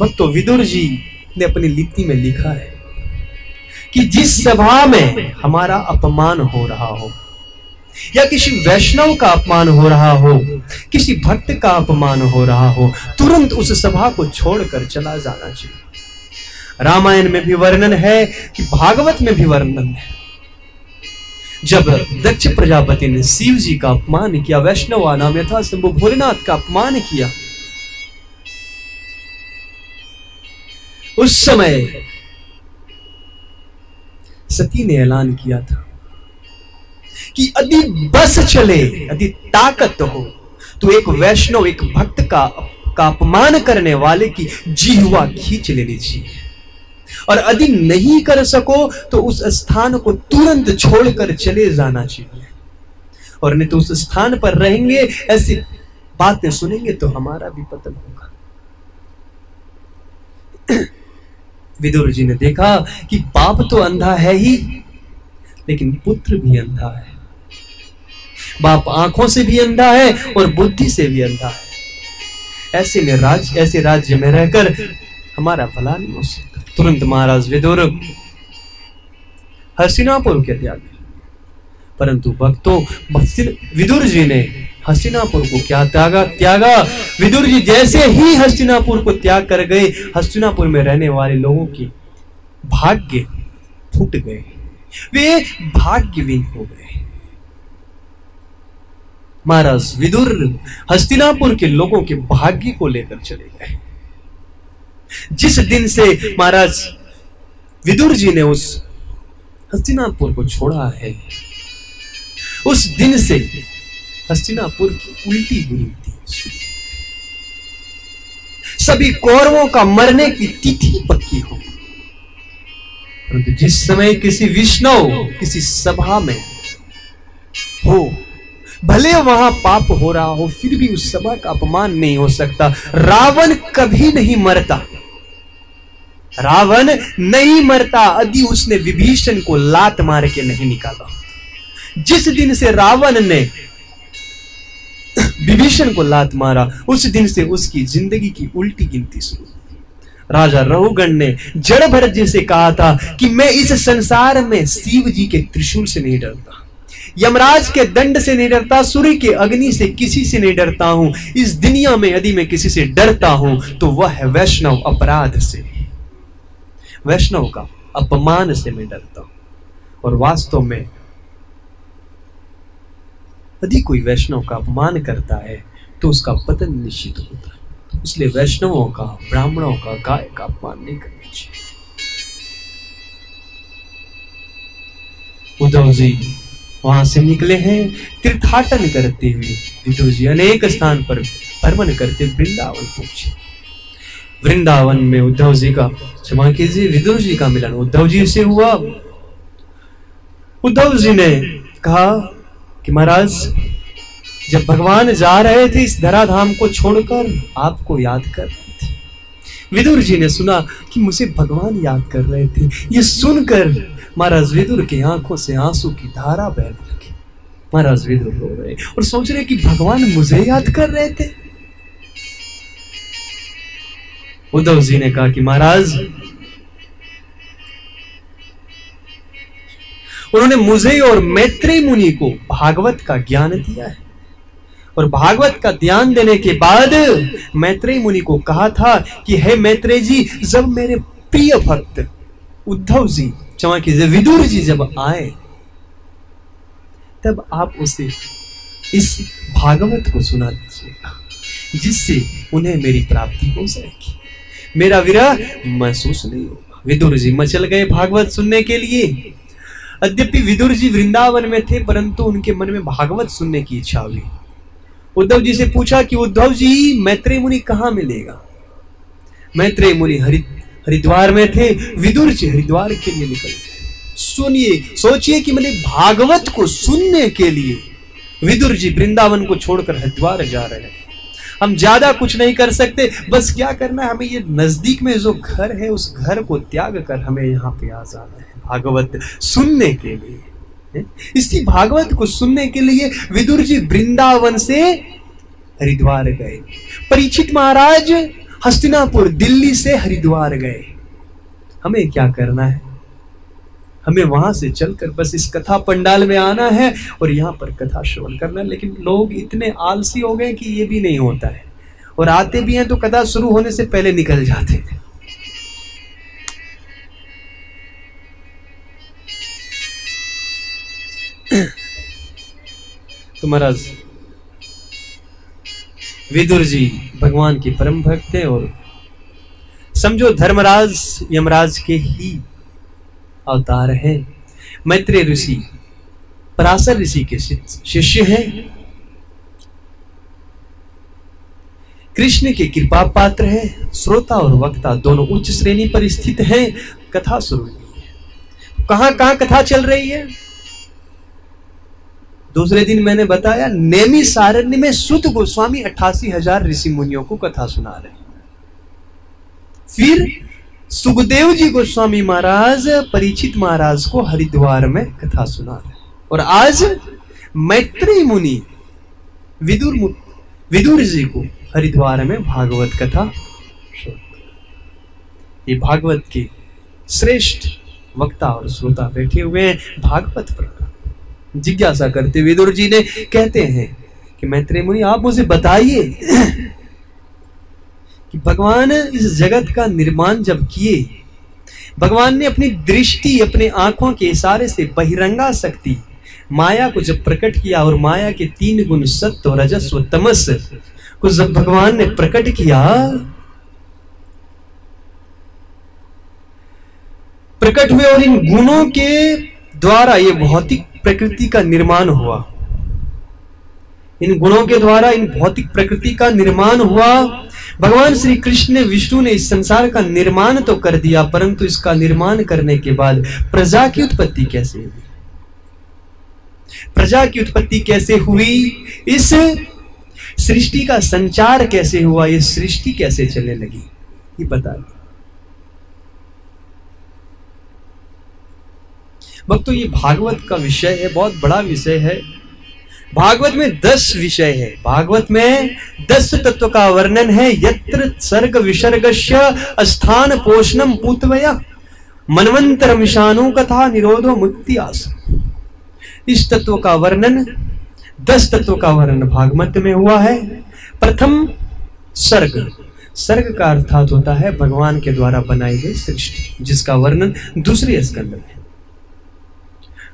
भक्तो विदुर जी ने अपनी लिखी में लिखा है कि जिस सभा में हमारा अपमान हो रहा हो, या किसी वैष्णव का अपमान हो रहा हो, किसी भक्त का अपमान हो रहा हो, तुरंत उस सभा को छोड़कर चला जाना चाहिए। रामायण में भी वर्णन है कि भागवत में भी वर्णन है। जब दक्ष प्रजापति ने शिव जी का अपमान किया, वैष्णव नाम यथा शंभु भोलेनाथ का अपमान किया उस समय सती ने ऐलान किया था कि यदि बस चले, यदि ताकत हो तो एक वैष्णव, एक भक्त का का अपमान करने वाले की जीवा खींच लेनी चाहिए। और यदि नहीं कर सको तो उस स्थान को तुरंत छोड़कर चले जाना चाहिए। और नहीं तो उस स्थान पर रहेंगे, ऐसी बातें सुनेंगे तो हमारा भी पतन होगा। विदुर जी ने देखा कि बाप तो अंधा है ही, लेकिन पुत्र भी अंधा है। बाप आँखों से भी अंधा है और बुद्धि से भी अंधा है। ऐसे में राज, ऐसे राज्य में रहकर हमारा भला नहीं हो सकता। तुरंत महाराज विदुर हस्तिनापुर के त्याग। परंतु भक्तों विदुर जी ने हस्तिनापुर को क्या त्यागा? त्यागा। विदुर जी, जैसे ही हस्तिनापुर को त्याग कर गए, हस्तिनापुर में रहने वाले लोगों की भाग्य फूट गए। वे भाग्यविन हो गए। महाराज विदुर हस्तिनापुर के लोगों के भाग्य को लेकर चले गए। जिस दिन से महाराज विदुर जी ने उस हस्तिनापुर को छोड़ा है, उस दिन से हस्तिनापुर की उल्टी बुरी थी। सभी कौरवों का मरने की तिथि पक्की हो परंतु जिस समय किसी विष्णु, किसी सभा में हो, भले वहाँ पाप हो रहा हो, फिर भी उस सभा का अपमान नहीं हो सकता। रावण कभी नहीं मरता। रावण नहीं मरता यदि उसने विभीषण को लात मार के नहीं निकाला। जिस दिन से रावण ने विभीषण को लात मारा। उस दिन से उसकी ज़िंदगी की उल्टी गिनती शुरू राजा रहुगण ने जड़ भरत जी से कहा था कि मैं इस संसार में शिव जी के त्रिशूल से नहीं डरता। यमराज के दंड से नहीं डरता, सूर्य के अग्नि से किसी से नहीं डरता हूँ। इस दुनिया में यदि मैं किसी से डरता हूँ तो वह है वैष्णव अपराध से। वैष्णव का अपमान से मैं डरता हूँ। और वास्तव में यदि कोई वैष्णव का अपमान करता है तो उसका पतन निश्चित होता है। इसलिए वैष्णवों का, ब्राह्मणों का, गाय का अपमान नहीं करना चाहिए। उद्धव जी वहाँ से निकले हैं, तीर्थाटन करते हुए। विदुर जी अनेक स्थान पर भ्रमण करते वृंदावन पहुँचे। वृंदावन में उद्धव जी का, क्षमा कीजिए, विदुर जी का मिलन। उद्धव जी से हुआ। उद्धव जी ने कहा कि महाराज, जब भगवान जा रहे थे इस धराधाम को छोड़कर, आपको याद कर रहे थे। विदुर जी ने सुना कि मुझे भगवान याद कर रहे थे। ये सुनकर महाराज विदुर की आँखों से आँसू की धारा बहने लगी। महाराज विदुर रो रहे और सोच रहे कि भगवान मुझे याद कर रहे थे। उद्धव जी ने कहा कि महाराज उन्होंने मुझे और मैत्री मुनि को भागवत का ज्ञान दिया है। और भागवत का ध्यान देने के बाद मैत्रेय मुनि को कहा था कि, हे मैत्रेय जी, जब मेरे प्रिय भक्त उद्धव जी क्षमा कीजिए विदुर जी जब आए, तब आप उसे इस भागवत को सुना दीजिएगा, जिससे उन्हें मेरी प्राप्ति हो जाएगी। मेरा विरह महसूस नहीं होगा। विदुर जी मचल गए भागवत सुनने के लिए। यद्यपि विदुर जी वृंदावन में थे, परंतु उनके मन में भागवत सुनने की इच्छा हुई। उद्धव जी से पूछा कि, उद्धव जी मैत्रेय मुनि कहाँ मिलेगा? मैत्रेय मुनि हरि, हरिद्वार में थे। विदुर जी हरिद्वार के लिए निकल गए। सुनिए, सोचिए कि मैंने भागवत को सुनने के लिए विदुर जी वृंदावन को छोड़कर हरिद्वार जा रहे हैं। हम ज़्यादा कुछ नहीं कर सकते। बस क्या करना है? हमें ये नज़दीक में जो घर है, उस घर को त्याग कर हमें यहाँ पे आ जाना है। भागवत सुनने के लिए। इसी भागवत को सुनने के लिए विदुर जी वृंदावन से हरिद्वार गए। परीक्षित महाराज हस्तिनापुर, दिल्ली से हरिद्वार गए। हमें क्या करना है? हमें वहाँ से चलकर बस इस कथा पंडाल में आना है और यहाँ पर कथा श्रवण करना है। लेकिन लोग इतने आलसी हो गए कि ये भी नहीं होता है। और आते भी हैं तो कथा शुरू होने से पहले निकल जाते हैं। महाराज। विदुर जी, भगवान के परम भक्त थे और समझो धर्मराज, यमराज के ही अवतार है। मैत्रेय ऋषि, पराशर ऋषि के शिष्य हैं। कृष्ण के कृपा पात्र है। श्रोता और वक्ता दोनों उच्च श्रेणी पर स्थित हैं। कथा शुरू हुई है कहाँ कथा चल रही है? दूसरे दिन मैंने बताया, नेमी सारण्य में सुत गोस्वामी अट्ठासी हज़ार ऋषि मुनियों को कथा सुना रहे फिर सुखदेव जी गोस्वामी महाराज परीक्षित महाराज को हरिद्वार में कथा सुना रहे और आज मैत्री मुनि विदुर विदुर जी को हरिद्वार में भागवत कथा ये भागवत के श्रेष्ठ वक्ता और श्रोता बैठे हुए हैं। भागवत पर जिज्ञासा करते विदुर जी ने कहते हैं कि मैत्री मुनि, आप मुझे बताइए कि भगवान इस जगत का निर्माण जब किए, भगवान ने अपनी दृष्टि, अपने आँखों के इशारे से बहिरंगा शक्ति, माया को जब प्रकट किया और माया के तीन गुण सत्य रजस्व तमस को जब भगवान ने प्रकट किया, प्रकट हुए और इन गुणों के द्वारा ये भौतिक प्रकृति का निर्माण हुआ। इन गुणों के द्वारा, इन भौतिक प्रकृति का निर्माण हुआ। भगवान श्री कृष्ण ने, विष्णु ने इस संसार का निर्माण तो कर दिया, परंतु इसका निर्माण करने के बाद प्रजा की उत्पत्ति कैसे हुई? प्रजा की उत्पत्ति कैसे हुई? इस सृष्टि का संचार कैसे हुआ? ये सृष्टि कैसे चलने लगी? ये बता भक्तों, ये भागवत का विषय है, बहुत बड़ा विषय है। भागवत में दस विषय है। भागवत में दस तत्व का वर्णन है। यत्र सर्ग विसर्ग स्थान पोषणम पूतवया। मनवंतर विषाणु कथा निरोधो मुक्ति आस इस तत्व का वर्णन, दस तत्व का वर्णन भागवत में हुआ है। प्रथम, सर्ग। सर्ग का अर्थात होता है, भगवान के द्वारा बनाई गई सृष्टि, जिसका वर्णन दूसरे स्कंद में।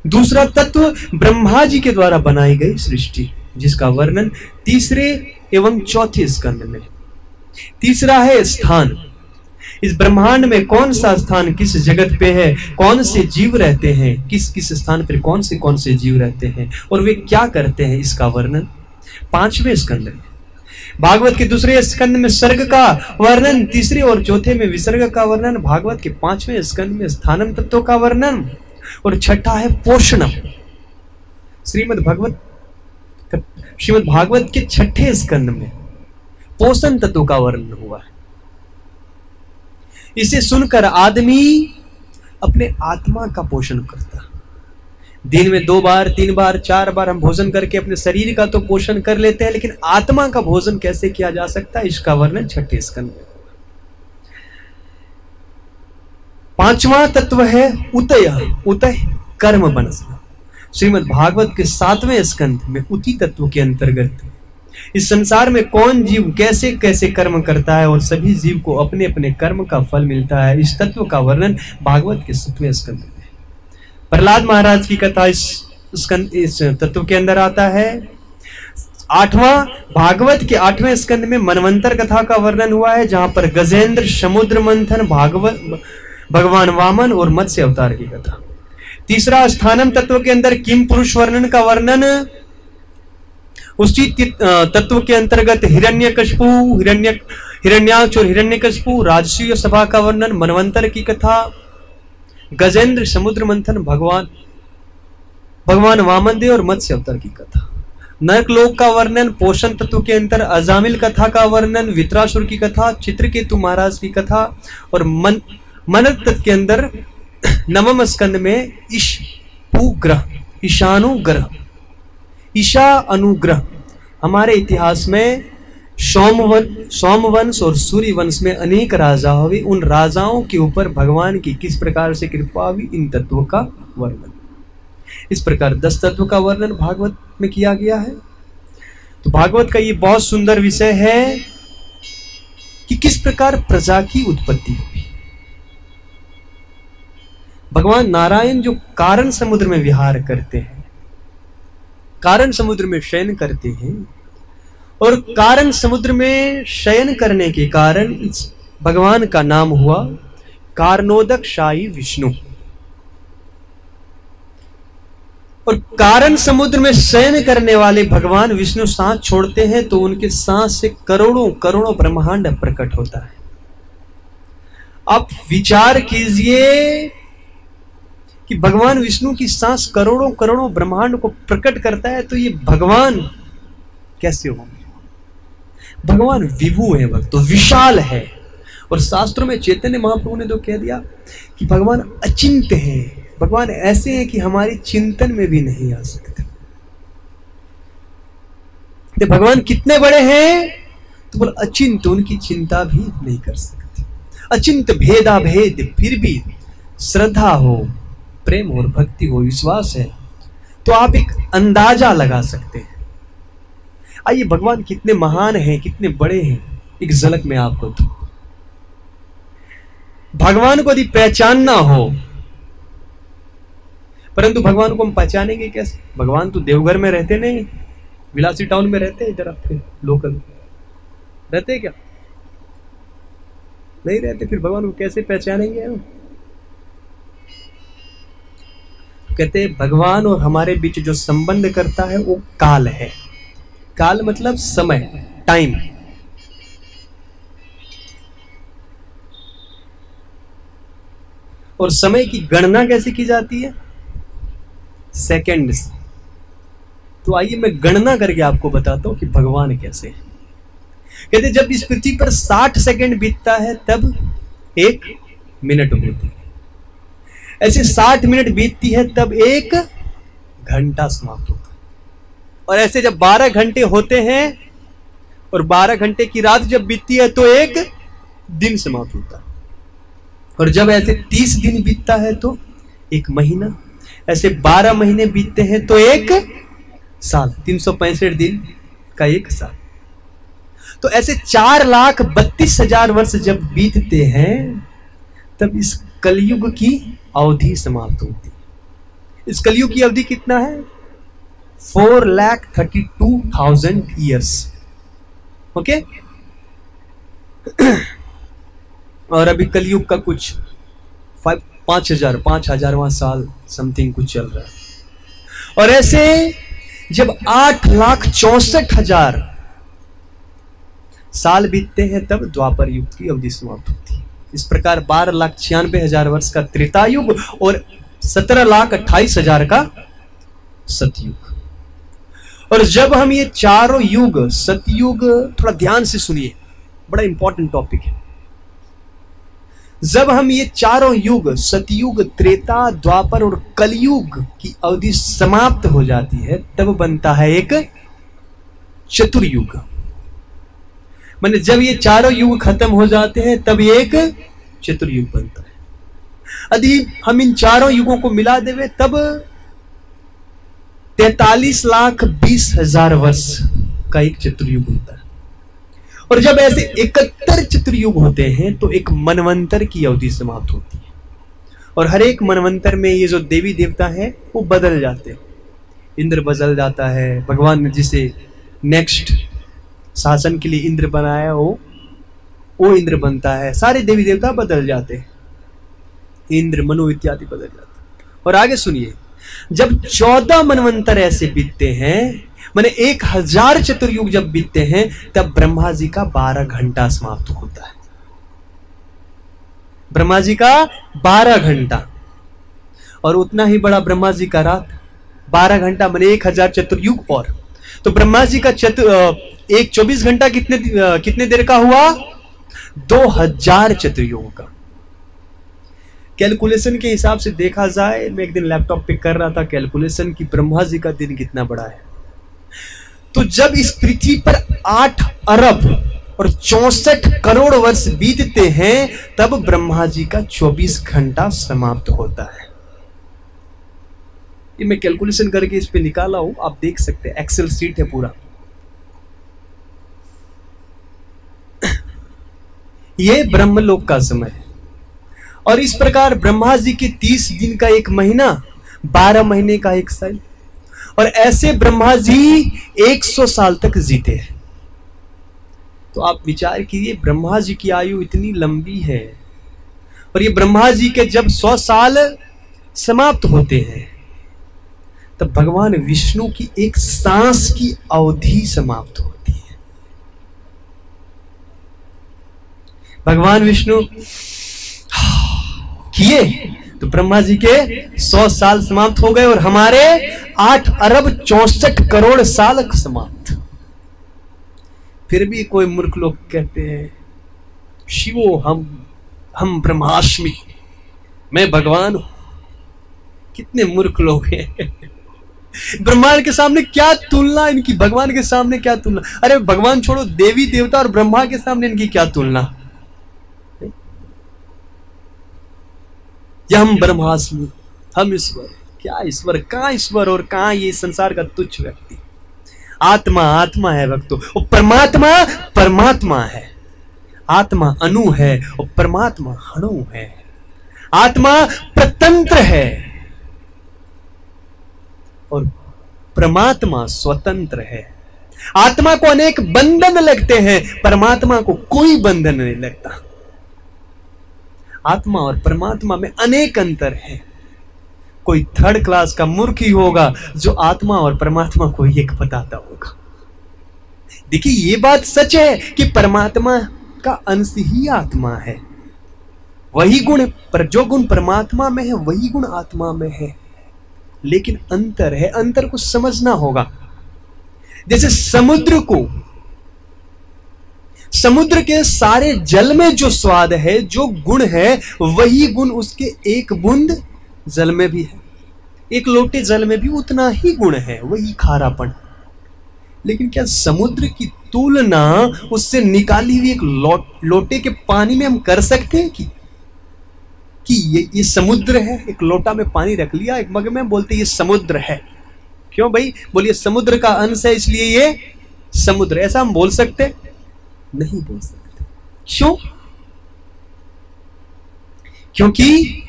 दूसरा तत्व ब्रह्मा जी के द्वारा बनाई गई सृष्टि, जिसका वर्णन तीसरे एवं चौथे स्कंद में। तीसरा है स्थान। इस ब्रह्मांड में कौन सा स्थान किस जगत पे है, कौन से जीव रहते हैं, किस किस स्थान पर कौन से कौन से जीव रहते हैं, और वे क्या करते हैं, इसका वर्णन पाँचवें स्कंद में। भागवत के दूसरे स्कंद में सर्ग का वर्णन, तीसरे और चौथे में विसर्ग का वर्णन, भागवत के पाँचवें स्कंद में स्थानम तत्व का वर्णन। और छठा है पोषणम। श्रीमद भगवत श्रीमद भागवत के छठे स्कंद में पोषण तत्व का वर्णन हुआ है। इसे सुनकर आदमी अपने आत्मा का पोषण करता दिन में दो बार, तीन बार, चार बार हम भोजन करके अपने शरीर का तो पोषण कर लेते हैं, लेकिन आत्मा का भोजन कैसे किया जा सकता है, इसका वर्णन छठे स्कंद में। पांचवा तत्व है उतय। उतय कर्म बनसना श्रीमद भागवत के सातवें स्कंद में उति तत्व के अंतर्गत। इस संसार में कौन जीव कैसे कैसे कर्म करता है और सभी जीव को अपने अपने कर्म का फल मिलता है, इस तत्व का वर्णन भागवत के सतवें स्कंद में। प्रहलाद महाराज की कथा इस स्कंद, इस तत्व के अंदर आता है। आठवां, भागवत के आठवें स्कंद में मनवंतर कथा का वर्णन हुआ है, जहाँ पर गजेंद्र समुद्र मंथन भागवत भगवान वामन और मत्स्य अवतार की कथा। तीसरा, स्थानम तत्व के अंदर किम पुरुष वर्णन का वर्णन? उसी तत्व के अंतर्गत हिरण्य कशपु हिरण्य, हिरण्याक्ष और हिरण्य कशपु राजसीय सभा का वर्णन, मनवंतर की कथा, गजेंद्र समुद्र मंथन, भगवान भगवान वामन देव और मत्स्य अवतार की कथा। नरक लोक का वर्णन, पोषण तत्व के अंतर, अजामिल कथा का वर्णन, वित्रासुर की कथा, चित्रकेतु महाराज की कथा और मन मन तत्व के अंदर नवम स्कंद में ईश ग्रह ईशानुग्रह। ईशा अनुग्रह हमारे इतिहास में सोमवन, सोमवंश और सूर्य वंश में अनेक राजा हुए। उन राजाओं के ऊपर भगवान की किस प्रकार से कृपा हुई? इन तत्वों का वर्णन। इस प्रकार दस तत्व का वर्णन भागवत में किया गया है। तो भागवत का ये बहुत सुंदर विषय है कि किस प्रकार प्रजा की उत्पत्ति हुई। भगवान नारायण जो कारण समुद्र में विहार करते हैं, कारण समुद्र में शयन करते हैं, और कारण समुद्र में शयन करने के कारण इस भगवान का नाम हुआ कारणोदक शाही विष्णु। और कारण समुद्र में शयन करने वाले भगवान विष्णु सांस छोड़ते हैं तो उनके सांस से करोड़ों करोड़ों ब्रह्मांड प्रकट होता है। आप विचार कीजिए कि भगवान विष्णु की सांस करोड़ों करोड़ों ब्रह्मांड को प्रकट करता है तो ये भगवान कैसे होंगे? भगवान विभु है भक्त तो विशाल है। और शास्त्रों में चैतन्य महाप्रभु ने तो कह दिया कि भगवान अचिंत है। भगवान ऐसे हैं कि हमारे चिंतन में भी नहीं आ सकते। तो भगवान कितने बड़े हैं? तो बोल अचिंत उनकी चिंता भी नहीं कर सकते। अचिंत भेदा भेद फिर भी श्रद्धा हो प्रेम और भक्ति हो विश्वास है तो आप एक अंदाज़ा लगा सकते हैं। आइए, भगवान कितने महान हैं, कितने बड़े हैं, एक झलक में आपको तो भगवान को यदि पहचानना हो, परंतु भगवान को हम पहचानेंगे कैसे? भगवान तो देवघर में रहते नहीं, विलासी टाउन में रहते इधर आपके लोकल। रहते क्या? नहीं रहते, फिर भगवान को कैसे पहचानेंगे हम? कहते हैं, भगवान और हमारे बीच जो संबंध करता है, वो काल है। काल मतलब समय टाइम और समय की गणना कैसे की जाती है? सेकेंड तो आइए मैं गणना करके आपको बताता हूँ कि भगवान कैसे है। कहते जब इस पृथ्वी पर 60 सेकंड बीतता है, तब एक मिनट होती है। ऐसे 60 मिनट बीतती है, तब एक घंटा समाप्त होता है। और ऐसे जब 12 घंटे होते हैं, और 12 घंटे की रात जब बीतती है तो एक दिन समाप्त होता है। और जब ऐसे 30 दिन बीतता है तो एक महीना। ऐसे 12 महीने बीतते हैं तो एक साल। तीन सौ पैंसठ दिन का एक साल। तो ऐसे चार लाख बत्तीस हज़ार वर्ष जब बीतते हैं, तब इस कलयुग की अवधि समाप्त होती इस कलयुग की अवधि कितना है? Four lakh thirty two thousand years okay और अभी कलयुग का कुछ फाइव पाँच हज़ार, पाँच हजारवा साल समथिंग कुछ चल रहा है। और ऐसे जब आठ लाख चौसठ हज़ार साल बीतते हैं, तब द्वापर युग की अवधि समाप्त होती इस प्रकार बारह लाख छियानबे हज़ार वर्ष का त्रेता युग और सत्रह लाख अट्ठाईस हज़ार का सतयुग। और जब हम ये चारों युग, सतयुग थोड़ा ध्यान से सुनिए, बड़ा इंपॉर्टेंट टॉपिक है। जब हम ये चारों युग, सतयुग, त्रेता, द्वापर और कलयुग की अवधि समाप्त हो जाती है, तब बनता है एक चतुर्युग। मैंने जब ये चारों युग खत्म हो जाते हैं, तब एक चतुर्युग बनता है। यदि हम इन चारों युगों को मिला देवे, तब तैतालीस लाख बीस हज़ार वर्ष का एक चतुर्युग होता है। और जब ऐसे इकहत्तर चतुर्युग होते हैं तो एक मनवंतर की अवधि समाप्त होती है। और हर एक मनवंतर में ये जो देवी देवता है, वो बदल जाते हैं। इंद्र बदल जाता है, भगवान जिसे नेक्स्ट शासन के लिए इंद्र बनाया वो वो इंद्र बनता है। सारे देवी देवता बदल जाते हैं। इंद्र, मनु इत्यादि बदल जाते और आगे सुनिए। जब चौदह मनवंतर ऐसे बीतते हैं, मैंने एक हज़ार चतुर्युग जब बीतते हैं, तब ब्रह्मा जी का बारह घंटा समाप्त होता है। ब्रह्मा जी का बारह घंटा। और उतना ही बड़ा ब्रह्मा जी का रात। बारह घंटा मैंने एक हज़ार चतुर्युग और। तो ब्रह्मा जी का चतुर एक चौबीस घंटा कितने कितने देर का हुआ? दो हज़ार चतुर्युग का। कैलकुलेशन के हिसाब से देखा जाए, मैं एक दिन लैपटॉप पे कर रहा था, कैलकुलेशन की ब्रह्मा जी का दिन कितना बड़ा है। तो जब इस पृथ्वी पर आठ अरब और चौसठ करोड़ वर्ष बीतते हैं, तब ब्रह्मा जी का 24 घंटा समाप्त होता है। ये मैं कैलकुलेशन करके इस पे निकाला हूँ, आप देख सकते हैं एक्सेल सीट है पूरा। ये ब्रह्मलोक का समय है। और इस प्रकार ब्रह्मा जी के तीस दिन का एक महीना, बारह महीने का एक साल, और ऐसे ब्रह्मा जी एक सौ साल तक जीते हैं। तो आप विचार कीजिए ब्रह्मा जी की आयु इतनी लंबी है, और ये ब्रह्मा जी के जब सौ साल समाप्त होते हैं, तब भगवान विष्णु की एक सांस की अवधि समाप्त होती है भगवान विष्णु, किए? तो ब्रह्मा जी के सौ साल समाप्त हो गए और हमारे आठ अरब चौसठ करोड़ साल समाप्त। फिर भी कोई मूर्ख लोग कहते हैं, शिवो, हम हम ब्रह्माष्टमी, मैं भगवान हूँ। कितने मूर्ख लोग हैं। ब्रह्मांड के सामने क्या तुलना, इनकी भगवान के सामने क्या तुलना? अरे, भगवान छोड़ो, देवी देवता और ब्रह्मा के सामने इनकी क्या तुलना? या हम ब्रह्मास्मि हम ईश्वर क्या ईश्वर, कहा ईश्वर और कहा ये संसार का तुच्छ व्यक्ति? आत्मा आत्मा है भक्तों, और परमात्मा परमात्मा है। आत्मा अनु है, और परमात्मा हणु है। आत्मा प्रतंत्र है, और परमात्मा स्वतंत्र है। आत्मा को अनेक बंधन लगते हैं, परमात्मा को कोई बंधन नहीं लगता। आत्मा और परमात्मा में अनेक अंतर है। कोई थर्ड क्लास का मूर्ख ही होगा, जो आत्मा और परमात्मा को एक बताता होगा। देखिए, ये बात सच है कि परमात्मा का अंश ही आत्मा है। वही गुण पर, जो गुण परमात्मा में है, वही गुण आत्मा में है। लेकिन अंतर है, अंतर को समझना होगा। जैसे समुद्र को समुद्र के सारे जल में जो स्वाद है, जो गुण है, वही गुण उसके एक बूंद जल में भी है। एक लोटे जल में भी उतना ही गुण है, वही खारापन। लेकिन क्या समुद्र की तुलना उससे निकाली हुई एक लोटे के पानी में हम कर सकते हैं कि? कि ये ये समुद्र है, एक लोटा में पानी रख लिया, एक मग में बोलते ये समुद्र है। क्यों भाई? बोलिए, समुद्र का अंश है, इसलिए ये समुद्र। ऐसा हम बोल सकते नहीं बोल सकते। क्यों? क्योंकि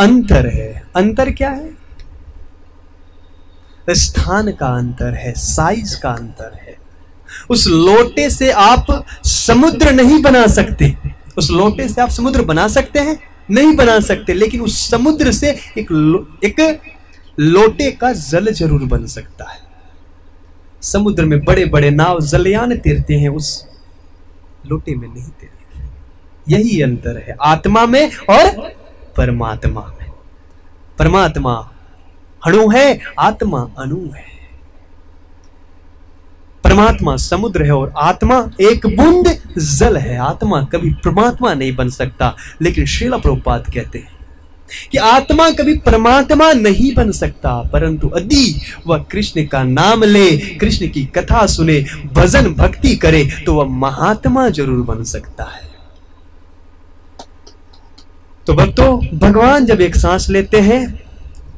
अंतर है। अंतर क्या है? स्थान का अंतर है साइज़ का अंतर है। उस लोटे से आप समुद्र नहीं बना सकते। उस लोटे से आप समुद्र बना सकते हैं नहीं बना सकते लेकिन उस समुद्र से एक लो, एक लोटे का जल ज़रूर बन सकता है। समुद्र में बड़े बड़े नाव जलयान तैरते हैं, उस लोटे में नहीं तैरते। यही अंतर है, आत्मा में और परमात्मा में। परमात्मा अणु है, आत्मा अणु है। परमात्मा समुद्र है और आत्मा एक बूंद जल है। आत्मा कभी परमात्मा नहीं बन सकता, लेकिन शिला प्रभुपात कहते हैं कि आत्मा कभी परमात्मा नहीं बन सकता, परंतु यदि वह कृष्ण का नाम ले, कृष्ण की कथा सुने, भजन भक्ति करे तो वह महात्मा ज़रूर बन सकता है। तो भक्तों, भगवान जब एक सांस लेते हैं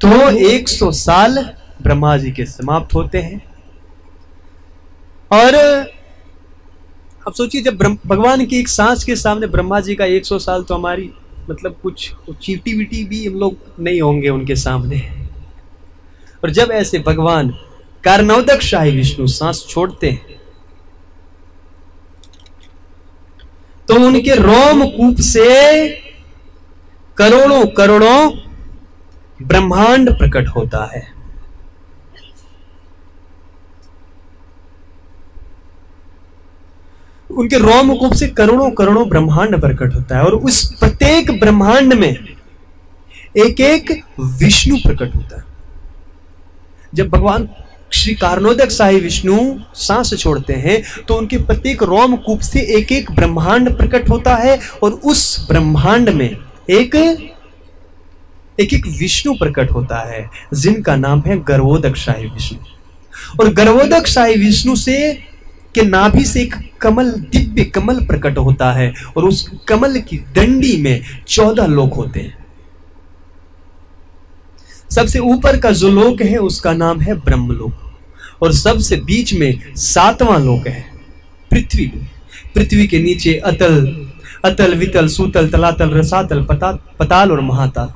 तो 100 साल ब्रह्मा जी के समाप्त होते हैं। और अब सोचिए, जब भगवान की एक सांस के सामने ब्रह्मा जी का 100 साल तो हमारी मतलब कुछ चीटी विटी भी हम लोग नहीं होंगे उनके सामने। और जब ऐसे भगवान कारनौदक शाही विष्णु सांस छोड़ते हैं तो उनके रोम कूप से करोड़ों करोड़ों ब्रह्मांड प्रकट होता है। उनके रोमकूप से करोड़ों करोड़ों ब्रह्मांड प्रकट होता है और उस प्रत्येक ब्रह्मांड में एक एक विष्णु प्रकट होता है। जब भगवान श्री कारनोदक साही विष्णु सांस छोड़ते हैं तो उनके प्रत्येक रोम कूप से एक एक ब्रह्मांड प्रकट होता है और उस ब्रह्मांड में एक एक एक विष्णु प्रकट होता है, जिनका नाम है गर्वोदक शाही विष्णु। और गर्वोदक शाही विष्णु से के नाभि से एक कमल दिव्य कमल प्रकट होता है और उस कमल की डंडी में चौदह लोक होते हैं। सबसे ऊपर का जो लोक है उसका नाम है ब्रह्मलोक और सबसे बीच में सातवां लोक है पृथ्वी। पृथ्वी के नीचे अतल अतल वितल सूतल तलातल रसातल पता, पताल और महाताल।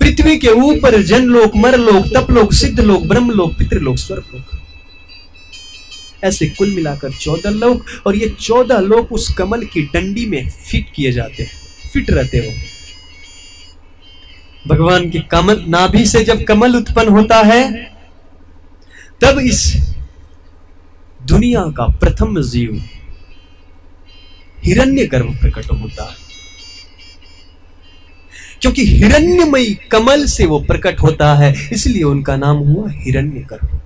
पृथ्वी के ऊपर जनलोक मरलोक तपलोक सिद्धलोक ब्रह्मलोक पितृलोक स्वर्गलोक। ऐसे कुल मिलाकर चौदह लोग और ये चौदह लोग उस कमल की डंडी में फिट किए जाते हैं, फिट रहते हो। भगवान की कमल नाभि से जब कमल उत्पन्न होता है, तब इस दुनिया का प्रथम जीव हिरण्य गर्भ प्रकट होता है। क्योंकि हिरण्यमयी कमल से वो प्रकट होता है, इसलिए उनका नाम हुआ हिरण्य गर्भ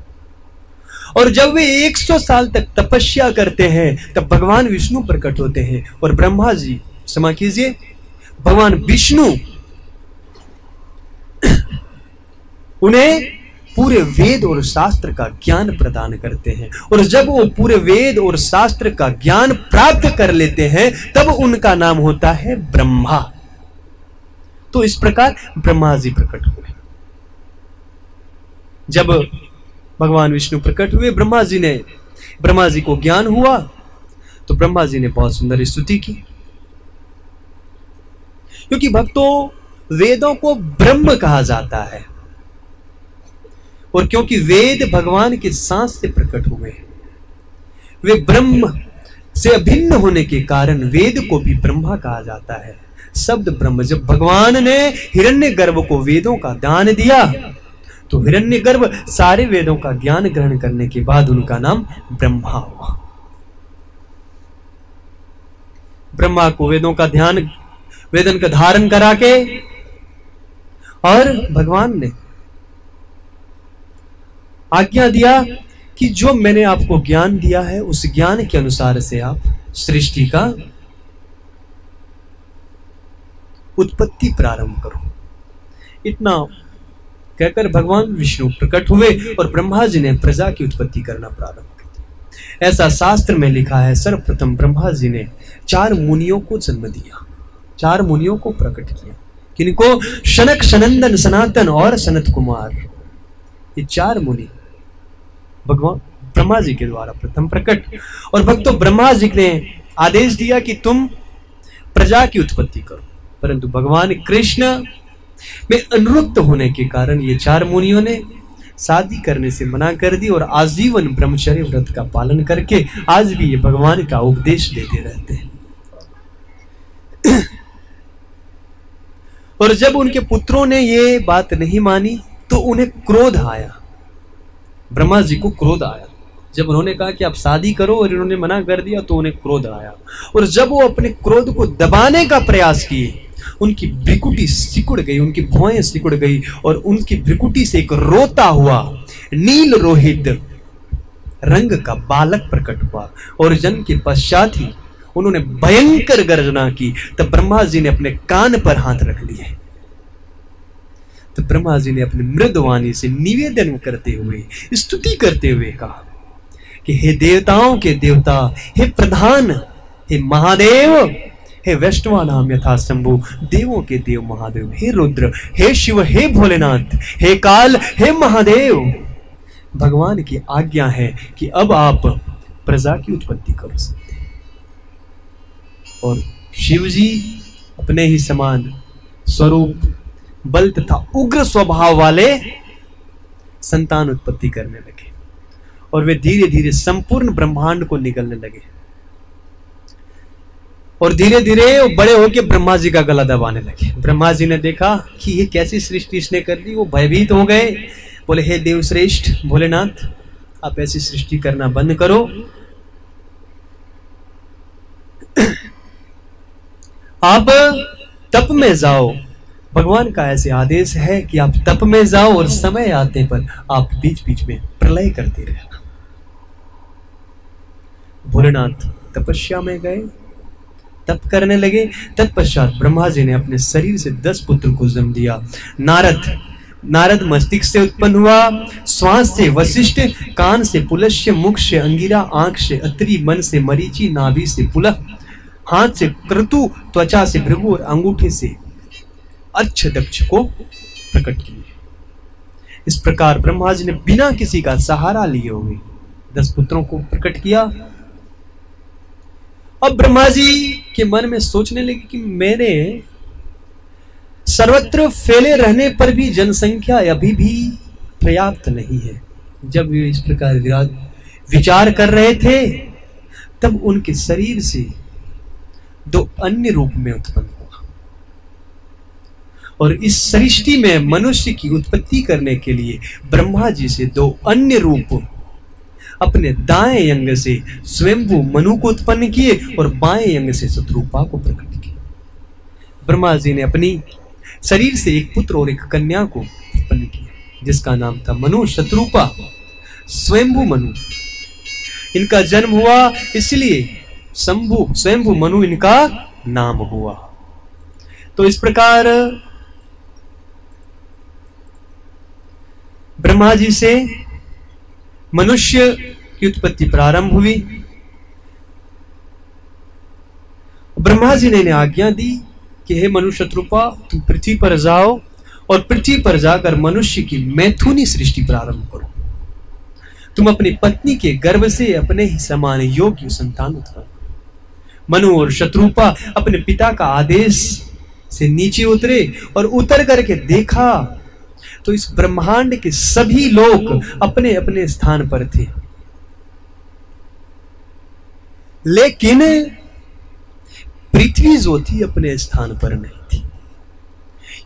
और जब वे 100 साल तक तपस्या करते हैं, तब भगवान विष्णु प्रकट होते हैं। और ब्रह्मा जी, क्षमा कीजिए, भगवान विष्णु उन्हें पूरे वेद और शास्त्र का ज्ञान प्रदान करते हैं। और जब वो पूरे वेद और शास्त्र का ज्ञान प्राप्त कर लेते हैं, तब उनका नाम होता है ब्रह्मा। तो इस प्रकार ब्रह्मा जी प्रकट हुए। जब भगवान विष्णु प्रकट हुए ब्रह्मा जी ने। ब्रह्मा जी को ज्ञान हुआ तो ब्रह्मा जी ने बहुत सुंदर स्तुति की। क्योंकि भक्तों, वेदों को ब्रह्म कहा जाता है। और क्योंकि वेद भगवान के सांस से प्रकट हुए, वे ब्रह्म से अभिन्न होने के कारण वेद को भी ब्रह्मा कहा जाता है। शब्द ब्रह्म, जब भगवान ने हिरण्य गर्भ को वेदों का दान दिया तो हिरण्य गर्भ सारे वेदों का ज्ञान ग्रहण करने के बाद उनका नाम ब्रह्मा हुआ। ब्रह्मा को वेदों का ध्यान, वेदन का धारण करा के और भगवान ने आज्ञा दिया कि जो मैंने आपको ज्ञान दिया है, उस ज्ञान के अनुसार से आप सृष्टि का उत्पत्ति प्रारंभ करो। इतना कहकर भगवान विष्णु प्रकट हुए और ब्रह्मा जी ने प्रजा की उत्पत्ति करना प्रारंभ कर ऐसा शास्त्र में लिखा है, सर्वप्रथम ब्रह्मा जी ने चार मुनियों को जन्म दिया। चार मुनियों को प्रकट किया। किनको? शनक सनंदन सनातन और सनत कुमार। ये चार मुनि भगवान ब्रह्मा जी के द्वारा प्रथम प्रकट। और भक्तों, ब्रह्मा जी ने आदेश दिया कि तुम प्रजा की उत्पत्ति करो। परंतु भगवान कृष्ण में अनुरुक्त होने के कारण ये चार मुनियों ने शादी करने से मना कर दी और आजीवन ब्रह्मचर्य व्रत का पालन करके आज भी ये भगवान का उपदेश देते रहते हैं। और जब उनके पुत्रों ने ये बात नहीं मानी तो उन्हें क्रोध आया। ब्रह्मा जी को क्रोध आया। जब उन्होंने कहा कि आप शादी करो और इन्होंने मना कर दिया तो उन्हें क्रोध आया। और जब वो अपने क्रोध को दबाने का प्रयास किए उनकी भ्रिकुटी सिकुड़ गई, उनकी भुआएँ सिकुड़ गई और उनकी भ्रिकुटी से एक रोता हुआ, नील रोहित रंग का बालक प्रकट हुआ और जन के पश्चात ही उन्होंने भयंकर गर्जना की। तब ब्रह्मा जी ने अपने कान पर हाथ रख लिए। तो ब्रह्मा जी ने अपने मृदवाणी से निवेदन करते हुए, स्तुति करते हुए कहा कि हे देवताओं के देवता, हे प्रधान, हे महादेव हे वैष्णवा नाम यथा शंभु देवों के देव महादेव, हे रुद्र, हे शिव, हे भोलेनाथ, हे काल, हे महादेव। भगवान की आज्ञा है कि अब आप प्रजा की उत्पत्ति कर। और शिव जी अपने ही समान स्वरूप, बल तथा उग्र स्वभाव वाले संतान उत्पत्ति करने लगे। और वे धीरे धीरे संपूर्ण ब्रह्मांड को निकलने लगे। और धीरे धीरे बड़े होकर ब्रह्मा जी का गला दबाने लगे। ब्रह्मा जी ने देखा कि ये कैसी सृष्टि इसने कर दी, वो भयभीत हो गए। बोले, हे देव श्रेष्ठ भोलेनाथ, आप ऐसी सृष्टि करना बंद करो। आप तप में जाओ। भगवान का ऐसे आदेश है कि आप तप में जाओ और समय आते पर आप बीच बीच में प्रलय करते रहना भोलेनाथ तपस्या में गए। तप करने लगे। तत्पश्चात ब्रह्मा जी ने अपने शरीर से दस पुत्र को जन्म दिया। नारद नारद मस्तिष्क से उत्पन्न हुआ, श्वास से वशिष्ठ, कान से पुलस्य, मुख से अंगिरा, आँख से अत्रि, मन से मरीचि, नाभि से पुलह हाथ से क्रतु, त्वचा से भृगु और अंगूठे से अच्छ दक्ष को प्रकट किए। इस प्रकार ब्रह्मा जी ने बिना किसी का सहारा लिए हुए दस पुत्रों को प्रकट किया। अब ब्रह्मा जी के मन में सोचने लगे कि मैंने सर्वत्र फैले रहने पर भी जनसंख्या अभी भी पर्याप्त नहीं है। जब वे इस प्रकार विराट विचार कर रहे थे, तब उनके शरीर से दो अन्य रूप में उत्पन्न हुआ। और इस सृष्टि में मनुष्य की उत्पत्ति करने के लिए ब्रह्मा जी से दो अन्य रूप अपने दाएँ अंग से स्वयंभू मनु को उत्पन्न किए और बाएँ अंग से शत्रुपा को प्रकट किया ब्रह्मा जी ने अपनी शरीर से एक पुत्र और एक कन्या को उत्पन्न किया, जिसका नाम था मनु शत्रुपा स्वयंभू मनु। इनका जन्म हुआ, इसलिए शंभु, स्वयंभू मनु इनका नाम हुआ। तो इस प्रकार ब्रह्मा जी से मनुष्य की उत्पत्ति प्रारंभ हुई। ब्रह्मा जी ने आज्ञा दी कि हे मनुष्य शत्रुपा तुम पृथ्वी पर जाओ और पृथ्वी पर जाकर मनुष्य की मैथुनी सृष्टि प्रारंभ करो। तुम अपनी पत्नी के गर्भ से अपने ही समान योग्य संतान उत्पन्न मनु और शत्रुपा अपने पिता का आदेश से नीचे उतरे और उतर करके देखा तो इस ब्रह्मांड के सभी लोग अपने अपने स्थान पर थे। लेकिन पृथ्वी जो थी अपने स्थान पर नहीं थी।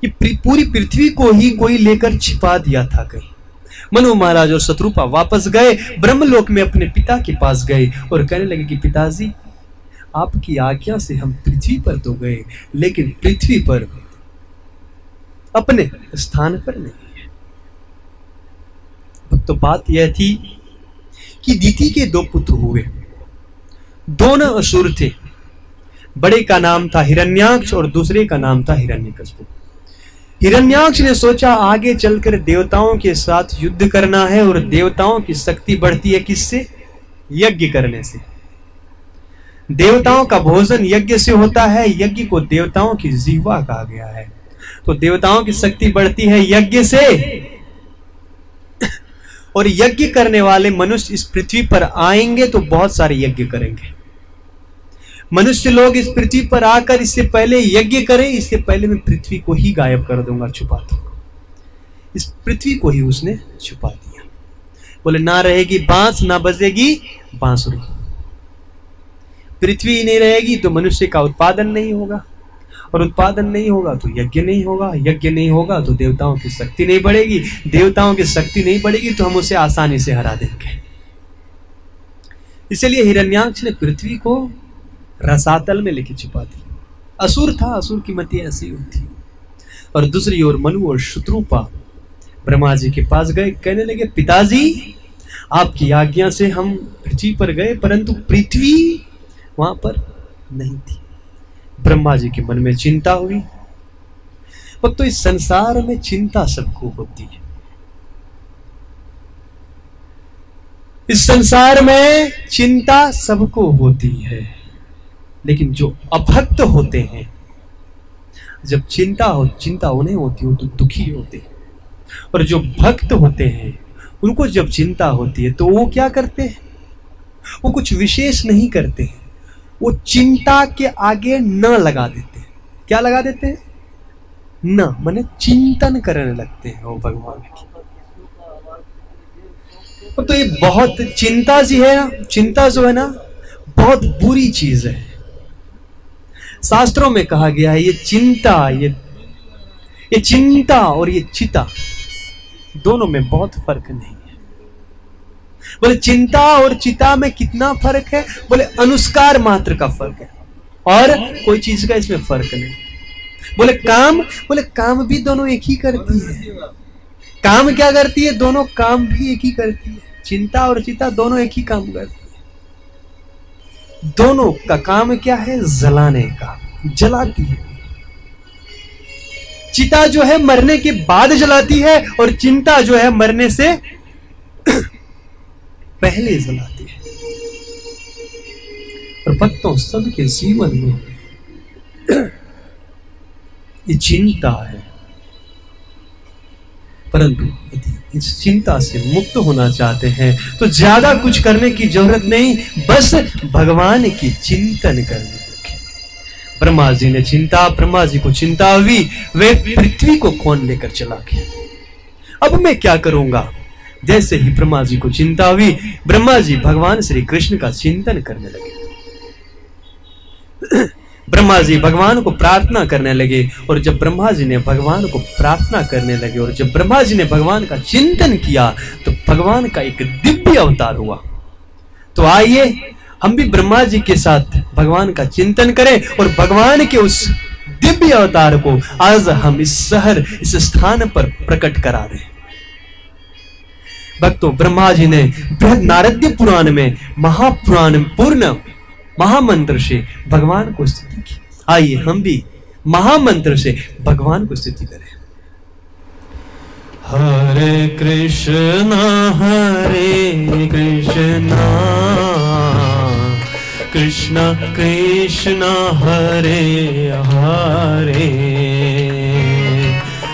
ये पूरी पृथ्वी को ही कोई लेकर छिपा दिया था कहीं। मनु महाराज और शत्रुपा वापस गए ब्रह्मलोक में अपने पिता के पास गए और कहने लगे कि पिताजी आपकी आज्ञा से हम पृथ्वी पर तो गए लेकिन पृथ्वी पर अपने स्थान पर नहीं। तो बात यह थी कि दीति के दो पुत्र हुए। दोनों असुर थे। बड़े का नाम था हिरण्याक्ष और दूसरे का नाम था हिरण्यकश्यप। हिरण्याक्ष ने सोचा, आगे चलकर देवताओं के साथ युद्ध करना है और देवताओं की शक्ति बढ़ती है किससे? यज्ञ करने से। देवताओं का भोजन यज्ञ से होता है। यज्ञ को देवताओं की जीवा कहा गया है। तो देवताओं की शक्ति बढ़ती है यज्ञ से। और यज्ञ करने वाले मनुष्य इस पृथ्वी पर आएँगे तो बहुत सारे यज्ञ करेंगे। मनुष्य लोग इस पृथ्वी पर आकर इससे पहले यज्ञ करें, इससे पहले मैं पृथ्वी को ही गायब कर दूँगा, छुपा दूँगा। इस पृथ्वी को ही उसने छुपा दिया। बोले, ना रहेगी बाँस, ना बजेगी बांसुरी। पृथ्वी नहीं रहेगी तो मनुष्य का उत्पादन नहीं होगा। और उत्पादन नहीं होगा तो यज्ञ नहीं होगा, यज्ञ नहीं होगा तो देवताओं की शक्ति नहीं बढ़ेगी। देवताओं की शक्ति नहीं बढ़ेगी तो हम उसे आसानी से हरा देंगे। इसलिए हिरण्याक्ष ने पृथ्वी को रसातल में लेके छिपा दी। असुर था, असुर की मति ऐसी होती और दूसरी ओर मनु और शत्रुपा ब्रह्मा जी के पास गए, कहने लगे, पिताजी, आपकी आज्ञा से हम पृथ्वी पर गए, परंतु पृथ्वी वहाँ पर नहीं थी। ब्रह्मा जी के मन में चिंता हुई। तो इस संसार में चिंता सबको होती है। इस संसार में चिंता सबको होती है। लेकिन जो अभक्त होते हैं, जब चिंता हो, चिंता उन्हें होती हो तो दुखी होते हैं। और जो भक्त होते हैं, उनको जब चिंता होती है तो वो क्या करते हैं? वो कुछ विशेष नहीं करते हैं। वो चिंता के आगे न लगा देते हैं। क्या लगा देते हैं? न, मैंने चिंतन करने लगते हैं वो भगवान की। तो ये बहुत चिंता जी है ना, चिंता जो है ना, बहुत बुरी चीज़ है। शास्त्रों में कहा गया है, ये चिंता, ये ये चिंता और ये चिता, दोनों में बहुत फ़र्क नहीं। बोले, चिंता और चिता में कितना फ़र्क है? बोले, अनुस्कार मात्र का फ़र्क है। और कोई चीज़ का इसमें फ़र्क नहीं। बोले, काम? बोले, काम भी दोनों एक ही करती है। काम क्या करती है? दोनों काम भी एक ही करती है। चिंता और चिता दोनों एक ही काम करती है। दोनों का काम क्या है? जलाने का। जलाती है। चिता जो है मरने के बाद जलाती है और चिंता जो है मरने से पहले जलाती है। और भक्तों सबके जीवन में ये चिंता है। परंतु यदि इस चिंता से मुक्त होना चाहते हैं तो ज़्यादा कुछ करने की ज़रूरत नहीं, बस भगवान की चिंतन करने ब्रह्मा जी ने चिंता, ब्रह्मा जी को चिंता हुई, वे पृथ्वी को कौन लेकर चला गया? अब मैं क्या करूँगा? जैसे ही ब्रह्मा जी को चिंता हुई ब्रह्मा जी भगवान श्री कृष्ण का चिंतन करने लगे। ब्रह्मा जी भगवान को प्रार्थना करने लगे और जब ब्रह्मा जी ने भगवान को प्रार्थना करने लगे और जब ब्रह्मा जी ने भगवान का चिंतन किया तो भगवान का एक दिव्य अवतार हुआ। तो आइए, हम भी ब्रह्मा जी के साथ भगवान का चिंतन करें और भगवान के उस दिव्य अवतार को आज हम इस शहर, इस स्थान पर प्रकट करा रहे भक्तों, ब्रह्मा जी ने बृहद नारद्य पुराण में, महापुराण पूर्ण महामंत्र से भगवान को स्तुति की। आइए हम भी महामंत्र से भगवान को स्तुति करें। हरे कृष्ण हरे कृष्ण कृष्ण कृष्ण हरे हरे।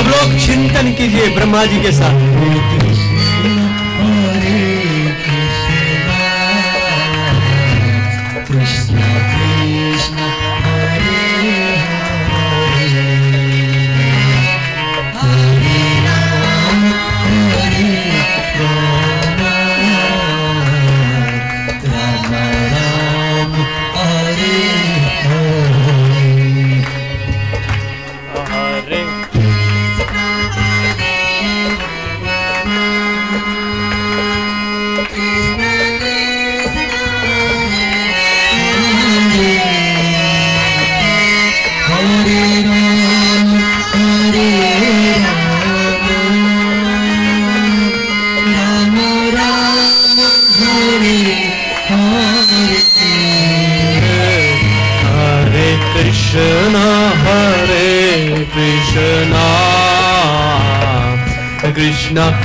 सब लोग चिंतन कीजिए ब्रह्मा जी के साथ।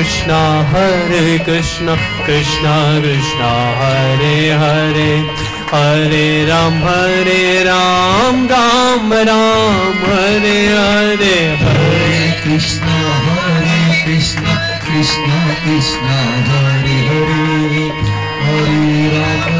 कृष्णा हरे कृष्णा कृष्णा कृष्णा हरे हरे हरे राम हरे राम राम राम हरे हरे हरे हरे कृष्णा हरे कृष्णा कृष्णा कृष्णा हरे हरे हरे राम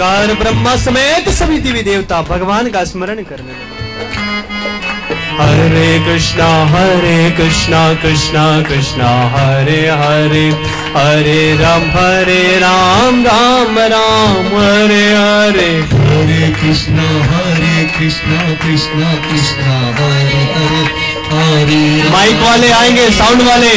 इस प्रकार ब्रह्मा समेत सभी देवी देवता भगवान का स्मरण करने लगे। हरे कृष्णा हरे कृष्णा कृष्णा कृष्णा हरे हरे हरे राम हरे राम राम राम हरे हरे। हरे कृष्णा हरे कृष्णा कृष्णा कृष्णा हरे हरे हरे। माइक वाले आएँगे साउंड वाले।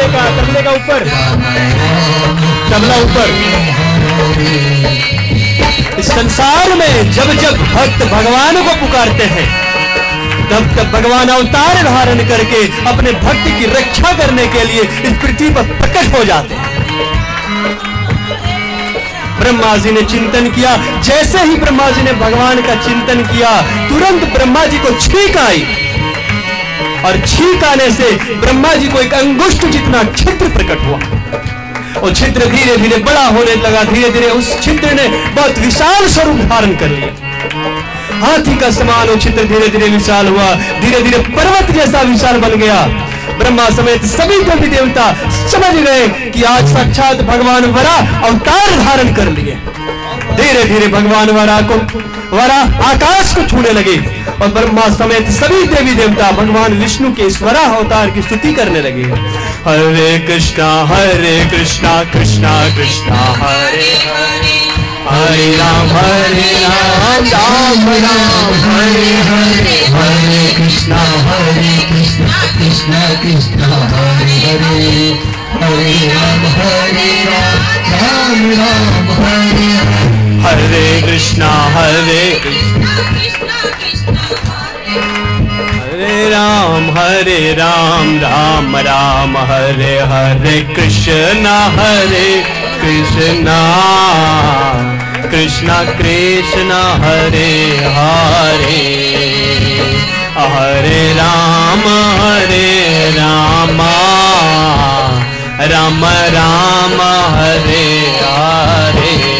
तबले का तबले का ऊपर। तबला ऊपर। इस संसार में जब जब भक्त भगवान को पुकारते हैं, तब तब भगवान अवतार धारण करके अपने भक्त की रक्षा करने के लिए इस पृथ्वी पर प्रकट हो जाते हैं। ब्रह्मा जी ने चिंतन किया, जैसे ही ब्रह्मा जी ने भगवान का चिंतन किया, तुरंत ब्रह्मा जी को छीक आई। और छींक आने से ब्रह्मा जी को एक अंगुष्ठ जितना छिद्र प्रकट हुआ। और छिद्र धीरे धीरे बड़ा होने लगा। धीरे धीरे उस छिद्र ने बहुत विशाल स्वरूप धारण कर लिया। हाथी का समान वो छिद्र धीरे धीरे विशाल हुआ। धीरे धीरे पर्वत जैसा विशाल बन गया। ब्रह्मा समेत सभी देवी देवता समझ गए कि आज साक्षात भगवान वरा अवतार धारण कर लिए। धीरे धीरे भगवान वरा को, वरा आकाश को छूने लगे और ब्रह्मा समेत सभी देवी देवता भगवान विष्णु के इस वराह अवतार की स्तुति करने लगे। हरे कृष्णा हरे कृष्णा कृष्णा कृष्णा, हरे हरे। हरे राम हरे राम राम राम। हरे हरे हरे कृष्णा हरे कृष्णा कृष्णा कृष्णा, हरे हरे। हरे राम हरे राम राम राम, हरे हरे। हरे कृष्णा हरे हरे राम हरे राम राम राम हरे हरे कृष्णा हरे कृष्णा कृष्णा कृष्णा हरे हरे हरे राम हरे राम राम राम हरे हरे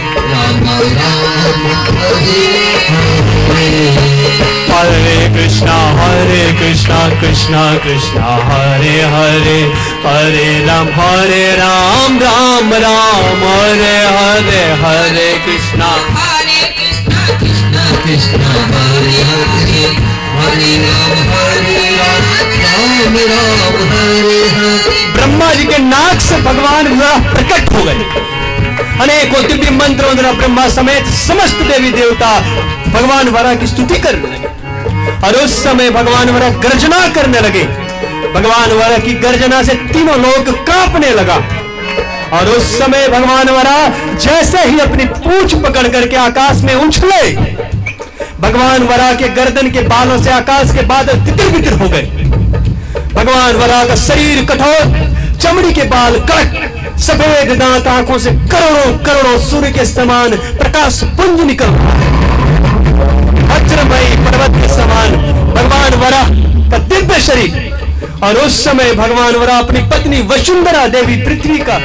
हरे कृष्णा हरे कृष्णा कृष्णा कृष्णा हरे हरे हरे राम हरे राम राम राम हरे हरे हरे कृष्णा। हरे कृष्ण हरे हरे हरे राम हरे राम राम राम हरे हरे। ब्रह्मा जी के नाक से भगवान प्रकट हो गए। अनेकों दिव्य मंत्र द्वारा ब्रह्मा समेत समस्त देवी देवता भगवान वरा की स्तुति करने लगे। और उस समय भगवान वरा गर्जना करने लगे। भगवान वरा की गर्जना से तीनों लोग कांपने लगा। और उस समय भगवान वरा जैसे ही अपनी पूछ पकड़ करके आकाश में उछले, भगवान वरा के गर्दन के बालों से आकाश के बादल तितर बितर हो गए। भगवान वरा का शरीर कठोर, चमड़ी के बाल कड़क सफ़ेद दांत आँखों से करोड़ों करोड़ों सूर्य के समान प्रकाश पुंज निकल वज्रमयी पर्वत के समान भगवान वरा का दिव्य शरीर। और उस समय भगवान वरा अपनी पत्नी वसुंधरा देवी पृथ्वी का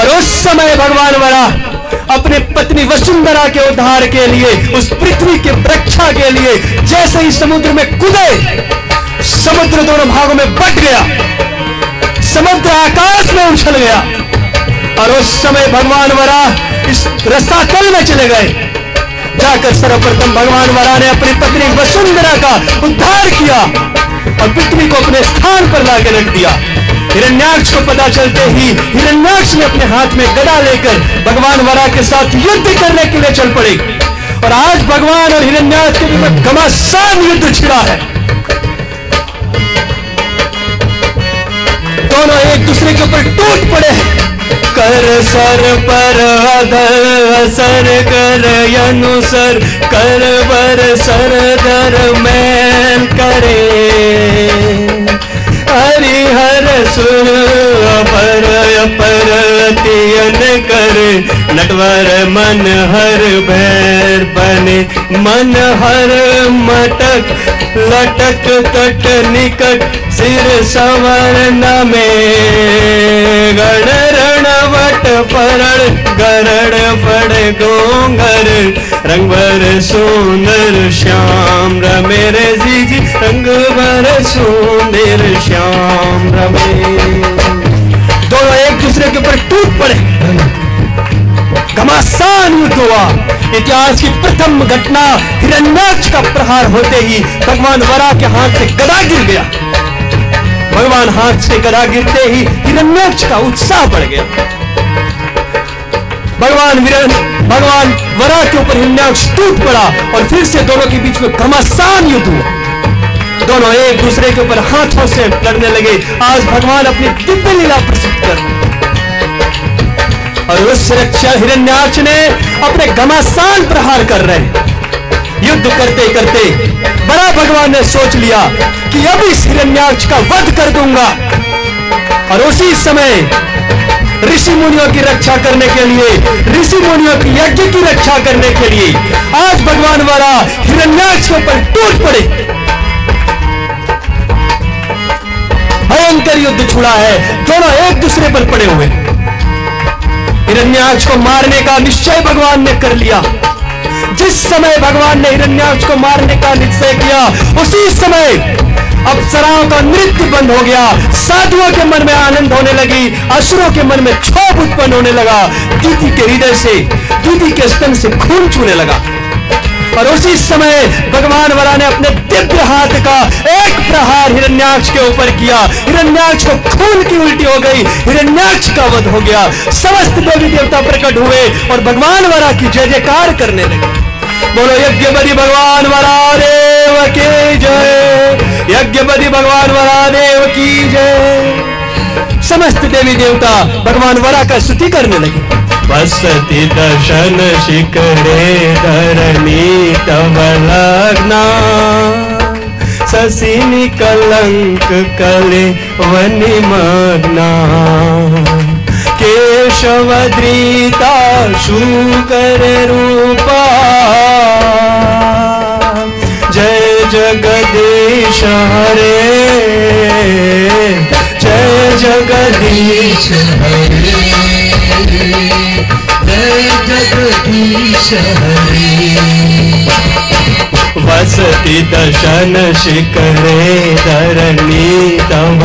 और उस समय भगवान वरा अपने पत्नी वसुंधरा के उद्धार के लिए, उस पृथ्वी के रक्षा के लिए जैसे ही समुद्र में कूदे, समुद्र दोनों भागों में बट गया। समुद्र आकाश में उछल गया। और उस समय भगवान वरा इस रसातल में चले गए। जाकर सर्वप्रथम भगवान वरा ने अपनी पत्नी वसुंधरा का उद्धार किया और पृथ्वी को अपने स्थान पर लाके रख दिया। हिरण्याक्ष को पता चलते ही हिरण्याक्ष ने अपने हाथ में गदा लेकर भगवान वरा के साथ युद्ध करने के लिए चल पड़े। और आज भगवान और हिरण्याक्ष के बीच घमासान युद्ध छिड़ा है। दोनों एक दूसरे के ऊपर टूट पड़े। कर सर पर अधर असर कर अनुसर कर पर सर दर मैल करे। हरिहर सुर अपर अपर तियन कर। नटवर मन हर भैर बने। मन हर मटक, लटक तट निकट, सिर सवर्ण में। गण रणवट फरण गरड़ फड़ गोंगर। रंगवर सुंदर श्याम रमे रे जी जी, रंगवर सुंदर श्याम। रमे दोनों एक दूसरे के ऊपर टूट पड़े। घमासान युद्ध हुआ। इतिहास की प्रथम घटना हिरण्याक्ष का प्रहार होते ही भगवान वरा के हाथ से गदा गिर गया। भगवान हाथ से गदा गिरते ही हिरण्याक्ष का उत्साह बढ़ गया। भगवान वीरन, भगवान वरा के ऊपर हिरण्याक्ष टूट पड़ा और फिर से दोनों के बीच में घमासान युद्ध हुआ। दोनों एक दूसरे के ऊपर हाथों से लड़ने लगे। आज भगवान अपनी दिव्य लीला प्रसिद्ध कर और उस रक्षा हिरण्याक्ष ने अपने घमासान प्रहार कर रहे हैं। युद्ध करते करते बड़ा भगवान ने सोच लिया कि अब इस हिरण्याक्ष का वध कर दूँगा। और उसी समय ऋषि मुनियों की रक्षा करने के लिए, ऋषि मुनियों की यज्ञ की रक्षा करने के लिए आज भगवान वाला हिरण्याक्ष के ऊपर टूट पड़े। भयंकर युद्ध छुड़ा है। दोनों एक दूसरे पर पड़े हुए। हिरण्याक्ष को मारने का निश्चय भगवान ने कर लिया। जिस समय भगवान ने हिरण्याक्ष को मारने का निश्चय किया, उसी समय अप्सराओं का नृत्य बंद हो गया। साधुओं के मन में आनंद होने लगी, असुरों के मन में क्षोभ उत्पन्न होने लगा। दीदी के हृदय से दीदी के स्तन से खून छूने लगा। और उसी समय भगवान वरा ने अपने दिव्य हाथ का एक प्रहार हिरण्याक्ष के ऊपर किया। हिरण्याक्ष को खून की उल्टी हो गई। हिरण्याक्ष का वध हो गया। समस्त देवी देवता प्रकट हुए और भगवान वरा की जय जयकार करने लगे। बोलो, यज्ञपति भगवान वरा देव की जय। यज्ञपति भगवान वरा देव की जय। समस्त देवी देवता भगवान वरा का स्तुति करने लगे। वसति दर्शन शिखरे धरणी तव लग्ना ससिनी कलंक कले वनि मग्ना। केशवद्रीता शूकर रूपा। जय जगदीश हरे। जय जगदीश हरे जगदीश दशन शिखरे धरणी तव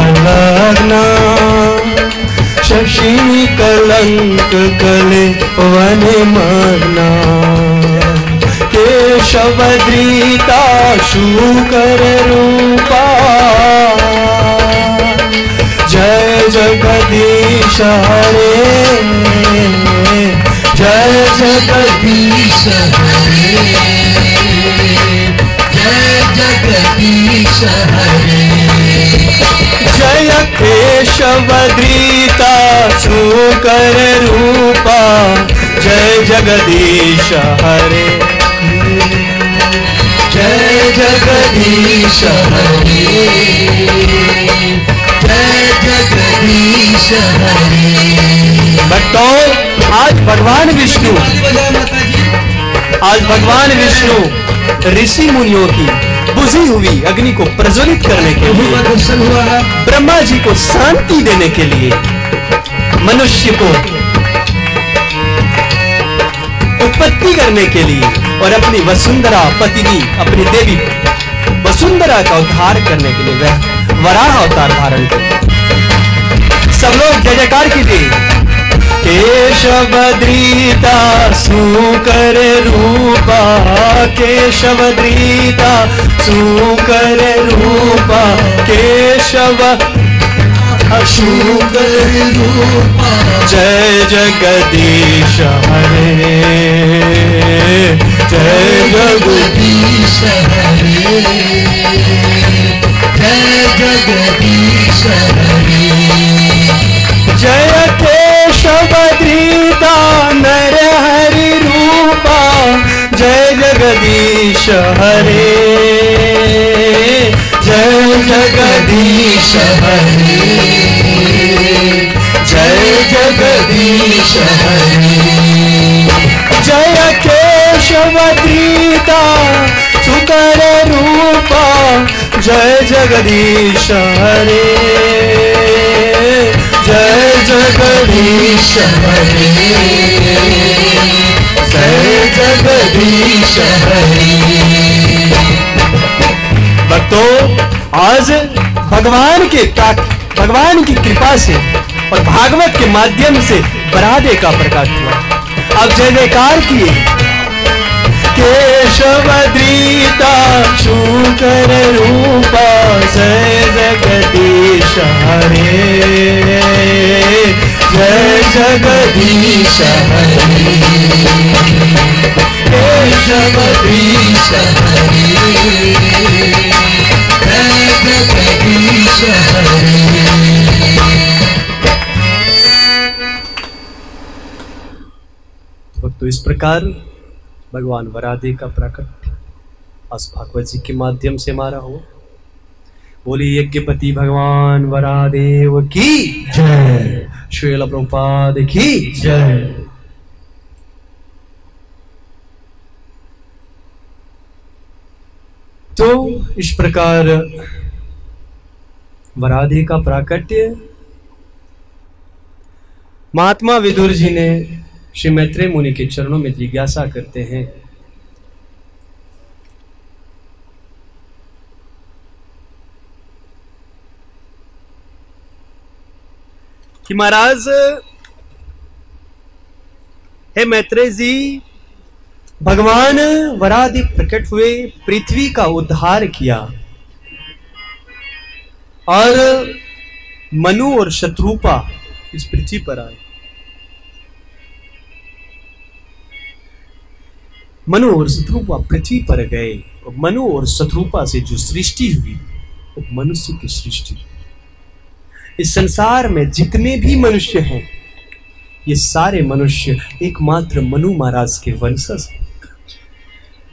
शशि कलंक कले वन मग्ना केशवद्रीता शूकर रूपा। जय जगदीश हरे। जय जगदीश हरे जय जगदीश हरे। जय केशवद्रीता शूकर रूपा। जय जगदीश हरे। जय जगदीश हरे। जय जगदीश हरे। भक्तों आज भगवान विष्णु, आज भगवान विष्णु ऋषि मुनियों की बुझी हुई अग्नि को प्रज्वलित करने के लिए, ब्रह्मा जी को शांति देने के लिए मनुष्य को उत्पत्ति करने के लिए और अपनी वसुंधरा पत्नी, अपनी देवी वसुंधरा का उद्धार करने के लिए वह वराह अवतार धारण कर सब लोग जय जयकार कीजिए। केशवद्रीता सुकर रूपा, केशवद्रीता सुकर रूपा, केशव शुगर रूपा। जय जगदीश हरे। जय जगदीश हरे। जय जगदीश हरे। जगदीश हरे जय जगदीश हरे। जय जगदीश हरे। जय केशवद्रीता सुकर रूपा। जय जगदीश हरे। जय जगदीश हरे भक्तों, आज भगवान के प्राक- भगवान की कृपा से और भागवत के माध्यम से बरादे का प्रकाश हुआ। अब जय जयकार किए। केशव केशवद्रीता शूकर रूपा, जय जगदीश हरे। जय जगदीश हरे। केशवद्रीश जय जगदीश हरे। तो इस प्रकार भगवान वरादे का प्रकट आज भागवत जी के माध्यम से हमारा हो बोली, यज्ञपति भगवान वरादेव की जय। श्रील प्रभुपाद की जय। तो इस प्रकार वराधे का प्राकट्य महात्मा विदुर जी ने श्री मैत्रेय मुनि के चरणों में जिज्ञासा करते हैं। कि महाराज, हे मैत्रेय जी भगवान वरादि प्रकट हुए, पृथ्वी का उद्धार किया। और मनु और शत्रुपा इस पृथ्वी पर आए। मनु और शत्रुपा पृथ्वी पर गए, और मनु और शत्रुपा से जो सृष्टि हुई, वो मनुष्य की सृष्टि। इस संसार में जितने भी मनुष्य हैं, ये सारे मनुष्य एकमात्र मनु महाराज के वंशज हैं।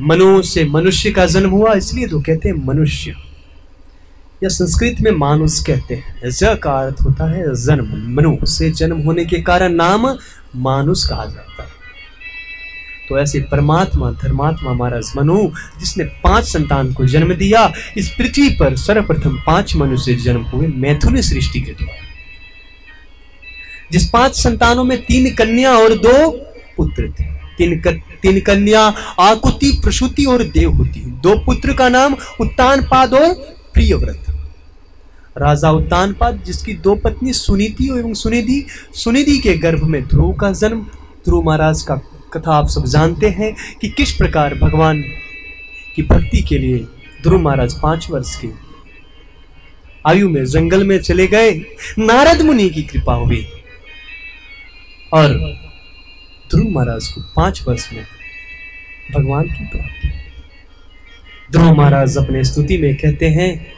मनु से मनुष्य का जन्म हुआ, इसलिए तो कहते हैं मनुष्य। या संस्कृत में मानुष कहते हैं। ज का अर्थ होता है जन्म। मनु से जन्म होने के कारण नाम मानुष कहा जाता है। तो ऐसे परमात्मा धर्मात्मा महाराज मनु जिसने पाँच संतान को जन्म दिया इस पृथ्वी पर सर्वप्रथम पाँच मनुष्य जन्म हुए मैथुन सृष्टि के द्वारा। जिस पाँच संतानों में तीन कन्या और दो पुत्र थे। तीन क, तीन कन्या आकुति प्रसूति और देवहूति। दो पुत्र का नाम उत्तानपाद और प्रियव्रत। राजा उत्तानपाद जिसकी दो पत्नी सुनीति एवं सुनिधि सुनिधि के गर्भ में ध्रुव का जन्म ध्रुव महाराज का कथा आप सब जानते हैं कि किस प्रकार भगवान की भक्ति के लिए ध्रुव महाराज पाँच वर्ष के आयु में जंगल में चले गए। नारद मुनि की कृपा हुई। और ध्रुव महाराज को पाँच वर्ष में भगवान की प्राप्ति। ध्रुव महाराज अपने स्तुति में कहते हैं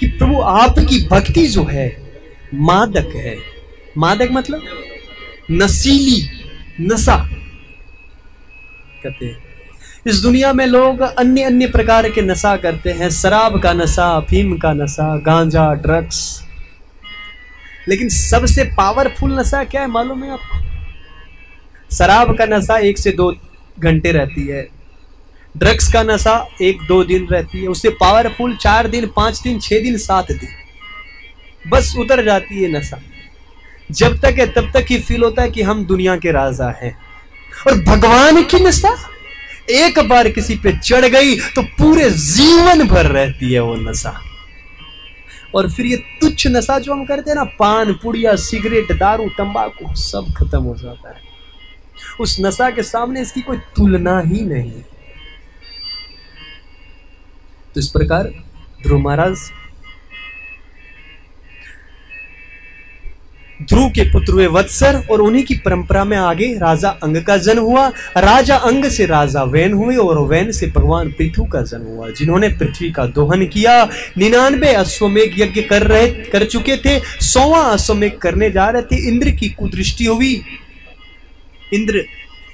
कि प्रभु आपकी भक्ति जो है, मादक है। मादक मतलब नशीली, नशा। कहते हैं। इस दुनिया में लोग अन्य अन्य प्रकार के नशा करते हैं। शराब का नशा अफीम का नशा, गांजा ड्रग्स लेकिन सबसे पावरफुल नशा क्या है मालूम है आपको? शराब का नशा एक से दो घंटे रहती है। ड्रग्स का नशा एक दो दिन रहती है। उससे पावरफुल चार दिन, पाँच दिन, छह दिन, सात दिन। बस उतर जाती है नशा। जब तक है तब तक ही फील होता है कि हम दुनिया के राजा हैं। और भगवान की नशा एक बार किसी पे चढ़ गई तो पूरे जीवन भर रहती है वो नशा और फिर ये तुच्छ नशा जो हम करते हैं ना, पान, पुड़िया, सिगरेट, दारू, तंबाकू, सब खत्म हो जाता है। उस नशा के सामने इसकी कोई तुलना ही नहीं। तो इस प्रकार ध्रुव महाराज ध्रुव के पुत्र हुए वत्सर और उन्हीं की परंपरा में आगे राजा अंग का जन्म हुआ। राजा अंग से राजा वैन हुए और वैन से भगवान पृथु का जन्म हुआ, जिन्होंने पृथ्वी का दोहन किया। निन्यानवे अश्वमेघ यज्ञ कर रहे, कर चुके थे। सौवा अश्वमेघ करने जा रहे थे। इंद्र की कुदृष्टि हुई। इंद्र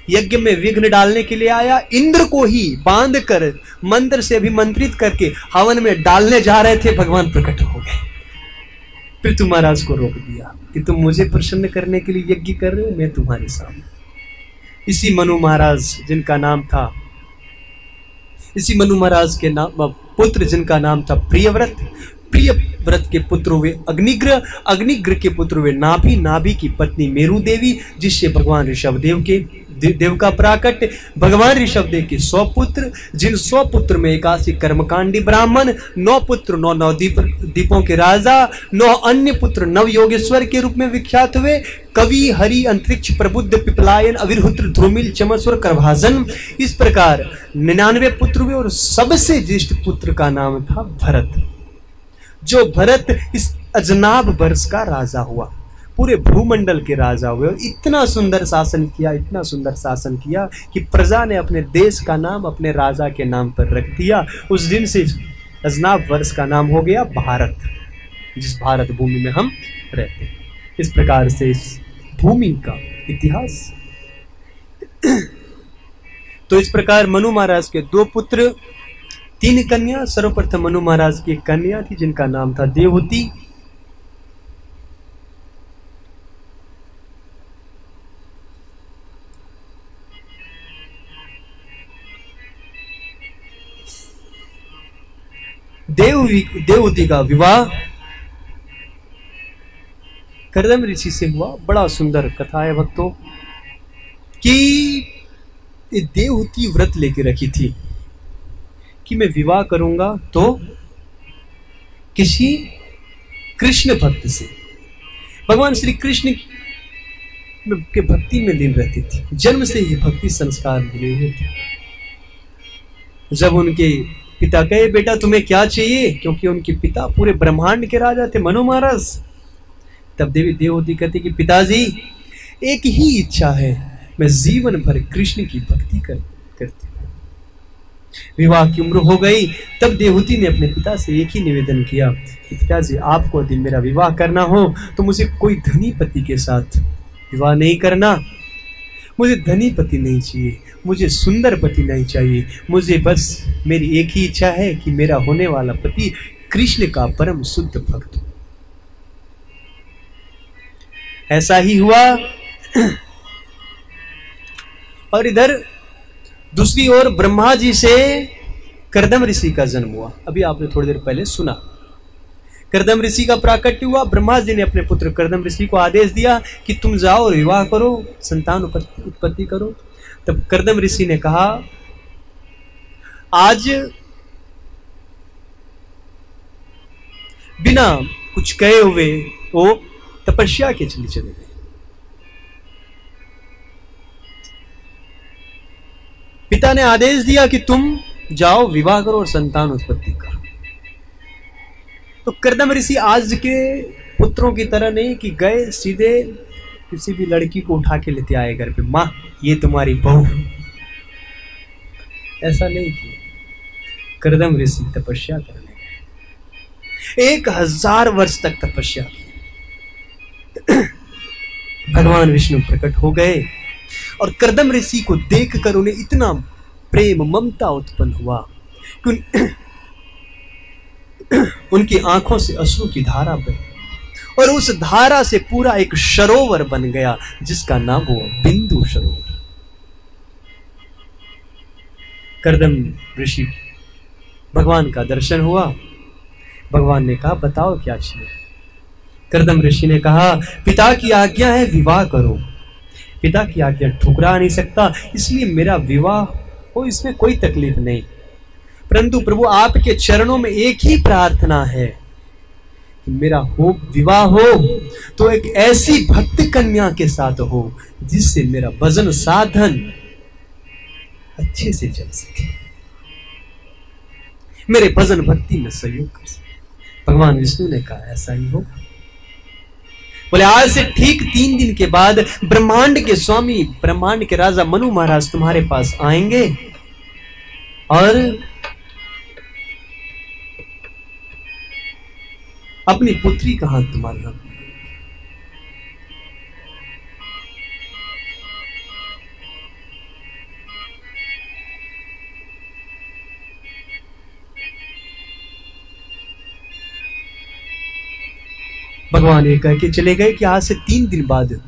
यज्ञ में विघ्न डालने के लिए आया। इंद्र को ही बाँध कर मंत्र से अभिमंत्रित करके हवन में डालने जा रहे थे। भगवान प्रकट हो गए। पृथु महाराज को रोक दिया। कि तुम मुझे प्रसन्न करने के लिए यज्ञ कर रहे हो, मैं तुम्हारे सामने। इसी मनु महाराज जिनका नाम था, इसी मनु महाराज के नाम पुत्र जिनका नाम था प्रियव्रत प्रिय व्रत के पुत्र हुए अग्निग्रह अग्निग्रह के पुत्र हुए नाभि नाभि की पत्नी मेरु देवी जिससे भगवान ऋषभदेव के देव का प्राकट। भगवान ऋषभ देव के सौ पुत्र, जिन सौ पुत्र में इक्यासी कर्मकांडी ब्राह्मण, नौ पुत्र, नौ नौ दीप दीपों के राजा, नौ अन्य पुत्र नव योगेश्वर के रूप में विख्यात हुए, कवि, हरि, अंतरिक्ष प्रबुद्ध, पिपलायन अविरुद्र ध्रुमिल चमस्वर करभाजन, इस प्रकार निन्यानवे पुत्र हुए और सबसे ज्येष्ठ पुत्र का नाम था भरत, जो भरत इस अजनाब वर्ष का राजा हुआ। पूरे भूमंडल के राजा हुए और इतना सुंदर शासन किया, इतना सुंदर शासन किया कि प्रजा ने अपने देश का नाम अपने राजा के नाम पर रख दिया। उस दिन से अजनाब वर्ष का नाम हो गया भारत, जिस भारत भूमि में हम रहते हैं। इस प्रकार से इस भूमि का इतिहास। तो इस प्रकार मनु महाराज के दो पुत्र, तीन कन्या, सर्वप्रथम मनु महाराज की कन्या थी, जिनका नाम था देवहूति। देव देवती का विवाह करदम ऋषि से हुआ। बड़ा सुंदर कथा है भक्तों, कि देवहूति व्रत लेके रखी थी कि मैं विवाह करूँगा तो किसी कृष्ण भक्त से। भगवान श्री कृष्ण के भक्ति में दिन रहती थी। जन्म से ही भक्ति संस्कार मिले हुए थे। जब उनके पिता कहे, बेटा, तुम्हें क्या चाहिए? क्योंकि उनके पिता पूरे ब्रह्मांड के राजा थे, मनु महाराज। तब देवी देवती कहती कि, पिताजी, एक ही इच्छा है, मैं जीवन भर कृष्ण की भक्ति कर, करती विवाह की उम्र हो गई, तब देवहूति ने अपने पिता से एक ही निवेदन किया कि, पिताजी, आपको यदि मेरा विवाह करना हो तो मुझे कोई धनी पति के साथ विवाह नहीं करना। मुझे धनी पति नहीं चाहिए। मुझे सुंदर पति नहीं चाहिए। मुझे बस मेरी एक ही इच्छा है कि मेरा होने वाला पति कृष्ण का परम शुद्ध भक्त ऐसा ही हुआ। और इधर दूसरी ओर ब्रह्मा जी से करदम ऋषि का जन्म हुआ। अभी आपने थोड़ी देर पहले सुना। करदम ऋषि का प्राकट्य हुआ। ब्रह्मा जी ने अपने पुत्र करदम ऋषि को आदेश दिया कि तुम जाओ विवाह करो, संतान उत्पत्ति करो। तब करदम ऋषि ने कहा, आज बिना कुछ कहे हुए वो तपस्या के चले चले गए। पिता ने आदेश दिया कि तुम जाओ, विवाह करो और संतान उत्पत्ति करो। तो करदम ऋषि आज के पुत्रों की तरह नहीं कि गए, सीधे किसी भी लड़की को उठा के लेते आए घर पे। माँ ये तुम्हारी बहू ऐसा नहीं किया करदम ऋषि तपस्या करने गए। एक हज़ार वर्ष तक तपस्या की। भगवान विष्णु प्रकट हो गए और करदम ऋषि को देख कर उन्हें इतना प्रेम ममता उत्पन्न हुआ कि उन, उनकी आँखों से अश्रु की धारा बही और उस धारा से पूरा एक सरोवर बन गया, जिसका नाम हुआ बिंदु सरोवर। करदम ऋषि, भगवान का दर्शन हुआ। भगवान ने कहा, बताओ क्या चाहिए करदम ऋषि ने कहा, पिता की आज्ञा है, विवाह करो। पिता की आज्ञा ठुकरा नहीं सकता, इसलिए मेरा विवाह हो, इसमें कोई तकलीफ़ नहीं। परंतु प्रभु, आपके चरणों में एक ही प्रार्थना है। कि मेरा हो विवाह हो तो एक ऐसी भक्त कन्या के साथ हो, जिससे मेरा वज़न साधन अच्छे से चल सके। मेरे भजन भक्ति में सहयोग कर सके। भगवान विष्णु ने कहा, ऐसा ही होगा। बोले, आज से ठीक तीन दिन के बाद ब्रह्मांड के स्वामी, ब्रह्मांड के राजा मनु महाराज तुम्हारे पास आएँगे और अपनी पुत्री का हाथ तुम्हारे हाथ। भगवान ये कह के चले गए कि आज से तीन दिन बाद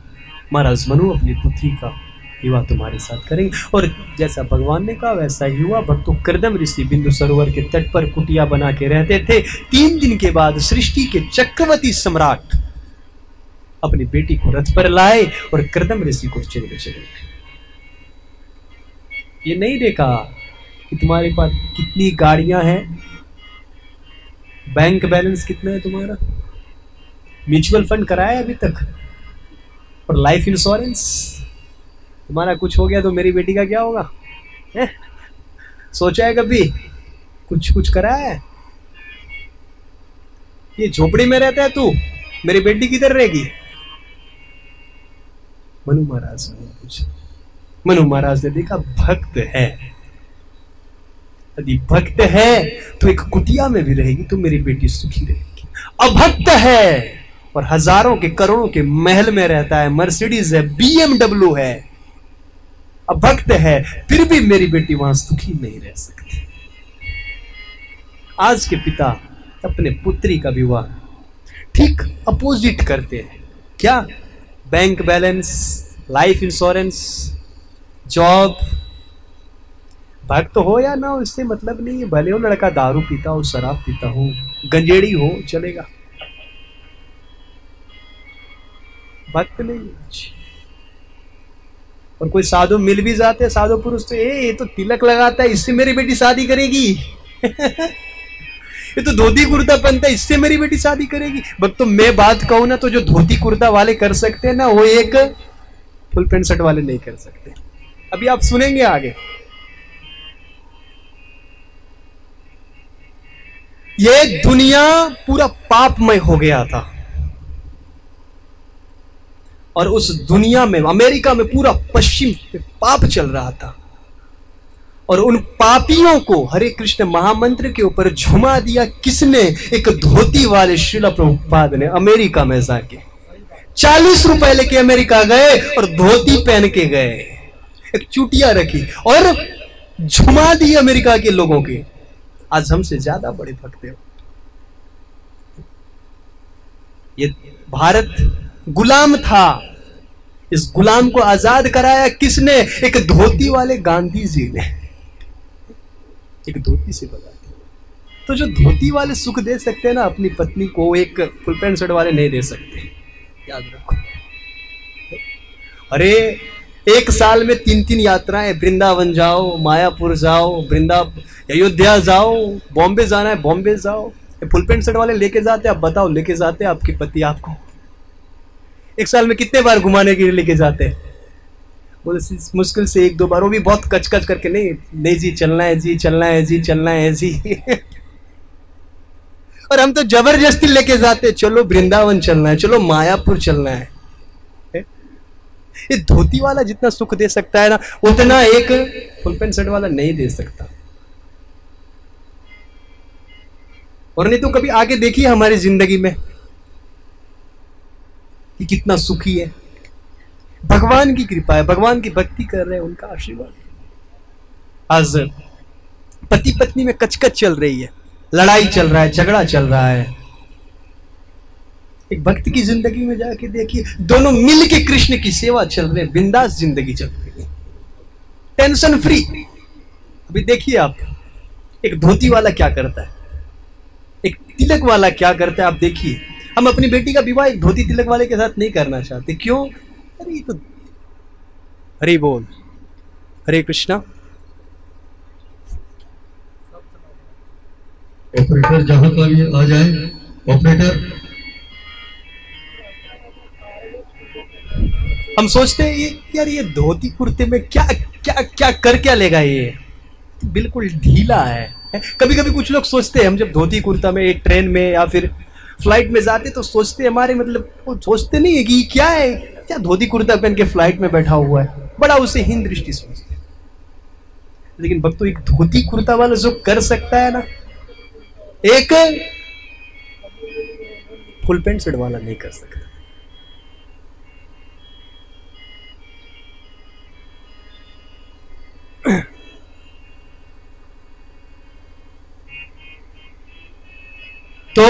महाराज मनु अपनी पुत्री का विवाह तुम्हारे साथ करेंगे। और जैसा भगवान ने कहा, वैसा हुआ। भक्तों, करदम ऋषि बिंदु सरोवर के तट पर कुटिया बना के रहते थे। तीन दिन के बाद सृष्टि के चक्रवर्ती सम्राट अपनी बेटी को रथ पर लाए और करदम ऋषि को चले चले ये नहीं देखा कि तुम्हारे पास कितनी गाड़ियाँ हैं? बैंक बैलेंस कितना है तुम्हारा? म्यूचुअल फंड कराया अभी तक? और लाइफ इंश्योरेंस? तुम्हारा कुछ हो गया तो मेरी बेटी का क्या होगा? है? सोचा है कभी? कुछ कुछ करा है? ये झोपड़ी में रहता है तू? मेरी बेटी किधर रहेगी? मनु महाराज ने पूछा। मनु महाराज ने देखा भक्त है। यदि भक्त है तो एक कुटिया में भी रहेगी तो मेरी बेटी सुखी रहेगी। अभक्त है और हज़ारों के करोड़ों के महल में रहता है। मर्सिडीज है बीएमडब्ल्यू है। अभक्त है, फिर भी मेरी बेटी वहाँ सुखी नहीं रह सकती। आज के पिता अपने पुत्री का विवाह ठीक अपोजिट करते हैं। क्या? Bank balance life insurance job भक्त हो या ना हो, इससे मतलब नहीं है। भले हो, लड़का दारू पीता हो, शराब पीता हो, गंजेड़ी हो, चलेगा। भक्त नहीं और कोई साधु मिल भी जाते साधु पुरुष तो ए, ये तो तिलक लगाता है, इससे मेरी बेटी शादी करेगी। ये तो धोती कुर्ता पहनता है, इससे मेरी बेटी शादी करेगी। बट तो मैं बात कहूँ ना तो जो धोती कुर्ता वाले कर सकते हैं ना, वो एक फुल पेंट शर्ट वाले नहीं कर सकते। अभी आप सुनेंगे आगे। ये दुनिया पूरा पापमय हो गया था। और उस दुनिया में, अमेरिका में पूरा पश्चिम पे पाप चल रहा था। और उन पापियों को हरे कृष्ण महामंत्र के ऊपर झुमा दिया किसने? एक धोती वाले शिला प्रभुपाद ने अमेरिका में जाके। चालीस रुपए लेके अमेरिका गए और धोती पहन के गए। एक चुटिया रखी और झुमा दी अमेरिका के लोगों के। आज हमसे ज़्यादा बड़े भक्त हो। ये भारत गुलाम था। इस गुलाम को आज़ाद कराया किसने? एक धोती वाले गांधी जी ने। एक धोती से बता तो जो धोती वाले सुख दे सकते हैं ना, अपनी पत्नी को एक फुल पैंट शर्ट वाले नहीं दे सकते। याद रखो। अरे, एक साल में तीन तीन यात्राएँ। वृंदावन जाओ, मायापुर जाओ, वृंदा अयोध्या जाओ, बॉम्बे जाना है, बॉम्बे जाओ। फुल पैंट शर्ट वाले लेके जाते आप बताओ, लेके जाते आपकी पति आपको। एक साल में कितने बार घुमाने के लिए लेके जाते हैं? वो मुश्किल से एक दो बार, वो भी बहुत कच कच करके नहीं नहीं जी, चलना है जी, चलना है जी, चलना है जी। और हम तो ज़बरदस्ती लेके जाते चलो वृंदावन चलना है, चलो मायापुर चलना है? ये धोती वाला जितना सुख दे सकता है ना, उतना एक फुल पेंट शर्ट वाला नहीं दे सकता। और नहीं तो कभी आगे देखिए हमारी ज़िंदगी में। कि कितना सुखी है। भगवान की कृपा है, भगवान की भक्ति कर रहे हैं, उनका आशीर्वाद आज पति पत्नी में कचकच चल रही है, लड़ाई चल रहा है, झगड़ा चल रहा है। एक भक्त की ज़िंदगी में जाके देखिए, दोनों मिल के कृष्ण की सेवा चल रहे बिंदास ज़िंदगी चल रही है। टेंशन फ्री अभी देखिए आप, एक धोती वाला क्या करता है? एक तिलक वाला क्या करता है, आप देखिए। हम अपनी बेटी का विवाह एक धोती तिलक वाले के साथ नहीं करना चाहते। क्यों? अरे ये तो हरे बोल। हरे कृष्णा। ऑपरेटर जहाँ का भी आ जाए। ऑपरेटर हम सोचते हैं ये यार ये धोती कुर्ते में क्या क्या क्या कर क्या लेगा ये? बिल्कुल ढीला है। कभी कभी कुछ लोग सोचते हैं हम जब धोती कुर्ता में एक ट्रेन में या फिर फ़्लाइट में जाते तो सोचते हमारे मतलब वो सोचते नहीं है कि क्या है? क्या धोती कुर्ता पहन के फ़्लाइट में बैठा हुआ है? बड़ा उसे हीन दृष्टि सोचते लेकिन भक्तों, एक धोती कुर्ता वाला जो कर सकता है ना, एक फुल पेंट शर्ट वाला नहीं कर सकता। तो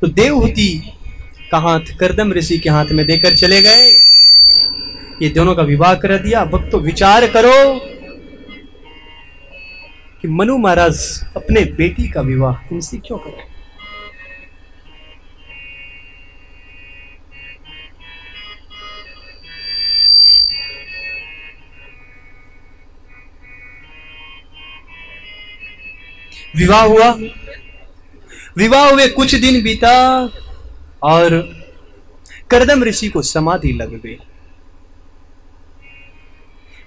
तो देवहूति का हाथ करदम ऋषि के हाथ में देकर चले गए। ये दोनों का विवाह कर दिया। भक्त तो विचार करो कि मनु महाराज अपने बेटी का विवाह इनसे क्यों करें? विवाह हुआ। विवाह हुए कुछ दिन बीता और करदम ऋषि को समाधि लग गई।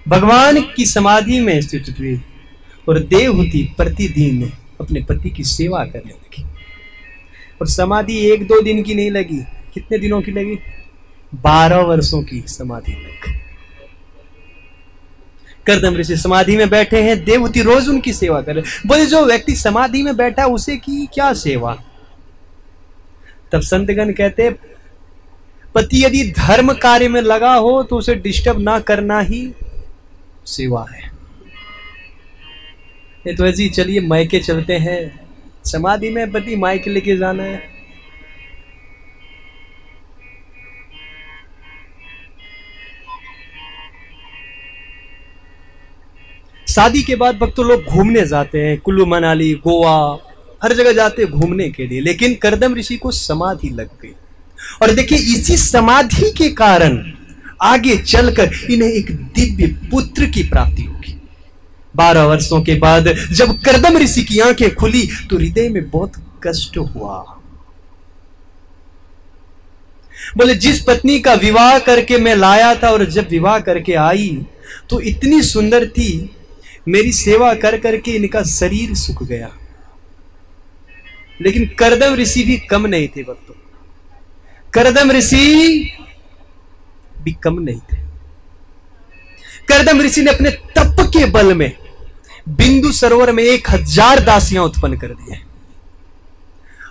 भगवान की समाधि में स्थित हुई और देवहूति प्रतिदिन अपने पति की सेवा करने लगी। और समाधि एक दो दिन की नहीं लगी, कितने दिनों की लगी? बारह वर्षों की समाधि लग करदम ऋषि समाधि में बैठे हैं, देवती रोज उनकी सेवा कर बोले, जो व्यक्ति समाधि में बैठा, उसे की क्या सेवा? तब संतगण कहते, पति, यदि धर्म कार्य में लगा हो तो उसे डिस्टर्ब ना करना ही सेवा है। तो जी चलिए मायके चलते हैं। समाधि में पति मायके लेके जाना है। शादी के बाद वक्त तो लोग घूमने जाते हैं, कुल्लू, मनाली, गोवा, हर जगह जाते घूमने के लिए, लेकिन करदम ऋषि को समाधि लग गई। और देखिए, इसी समाधि के कारण आगे चलकर इन्हें एक दिव्य पुत्र की प्राप्ति होगी। बारह वर्षों के बाद जब करदम ऋषि की आँखें खुली तो हृदय में बहुत कष्ट हुआ। बोले, जिस पत्नी का विवाह करके मैं लाया था और जब विवाह करके आई तो इतनी सुंदर थी मेरी सेवा कर करके इनका शरीर सूख गया। लेकिन करदम ऋषि भी कम नहीं थे भक्तों। करदम ऋषि भी कम नहीं थे। करदम ऋषि ने अपने तप के बल में बिंदु सरोवर में एक हज़ार दासियाँ उत्पन्न कर दिए।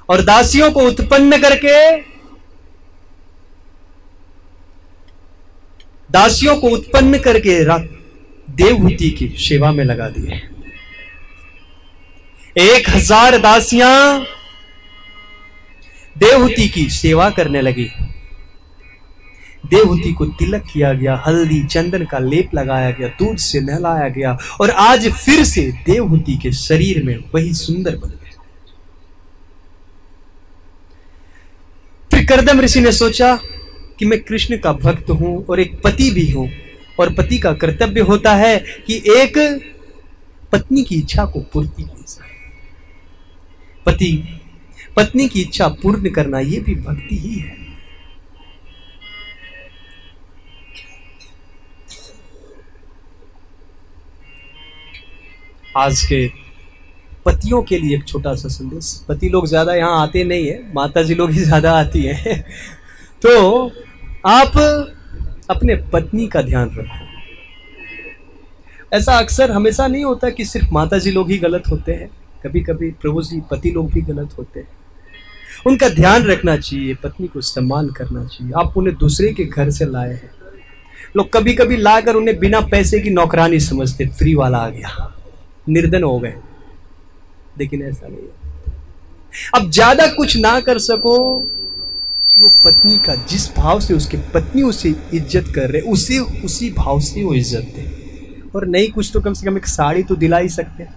और दासियों को उत्पन्न करके दासियों को उत्पन्न करके देवहूति की सेवा में लगा दिए। एक हज़ार दासियाँ देवहूति की सेवा करने लगी। देवहूति को तिलक किया गया, हल्दी, चंदन का लेप लगाया गया, दूध से नहलाया गया और आज फिर से देवहूति के शरीर में वही सुंदर बन गया फिर ऋषि ने सोचा कि मैं कृष्ण का भक्त हूँ और एक पति भी हूँ। और पति का कर्तव्य होता है कि एक पत्नी की इच्छा को पूर्ति की जाए पति, पत्नी की इच्छा पूर्ण करना ये भी भक्ति ही है। आज के पतियों के लिए एक छोटा सा संदेश। पति लोग ज़्यादा यहाँ आते नहीं है माता जी लोग ही ज़्यादा आती हैं। तो आप अपने पत्नी का ध्यान रखो। ऐसा अक्सर हमेशा नहीं होता कि सिर्फ़ माता जी लोग ही गलत होते हैं। कभी कभी प्रभु जी पति लोग भी गलत होते हैं। उनका ध्यान रखना चाहिए, पत्नी को सम्मान करना चाहिए। आप उन्हें दूसरे के घर से लाए हैं। लोग कभी कभी लाकर उन्हें बिना पैसे की नौकरानी समझते, फ्री वाला आ गया। निर्धन हो गए। लेकिन ऐसा नहीं है। अब ज़्यादा कुछ ना कर सको का जिस भाव से उसके पत्नी उसे इज़्ज़त कर रहे, उसे, उसी भाव से वो इज़्ज़त दे। और नहीं, कुछ तो कम से कम एक साड़ी तो दिला ही सकते।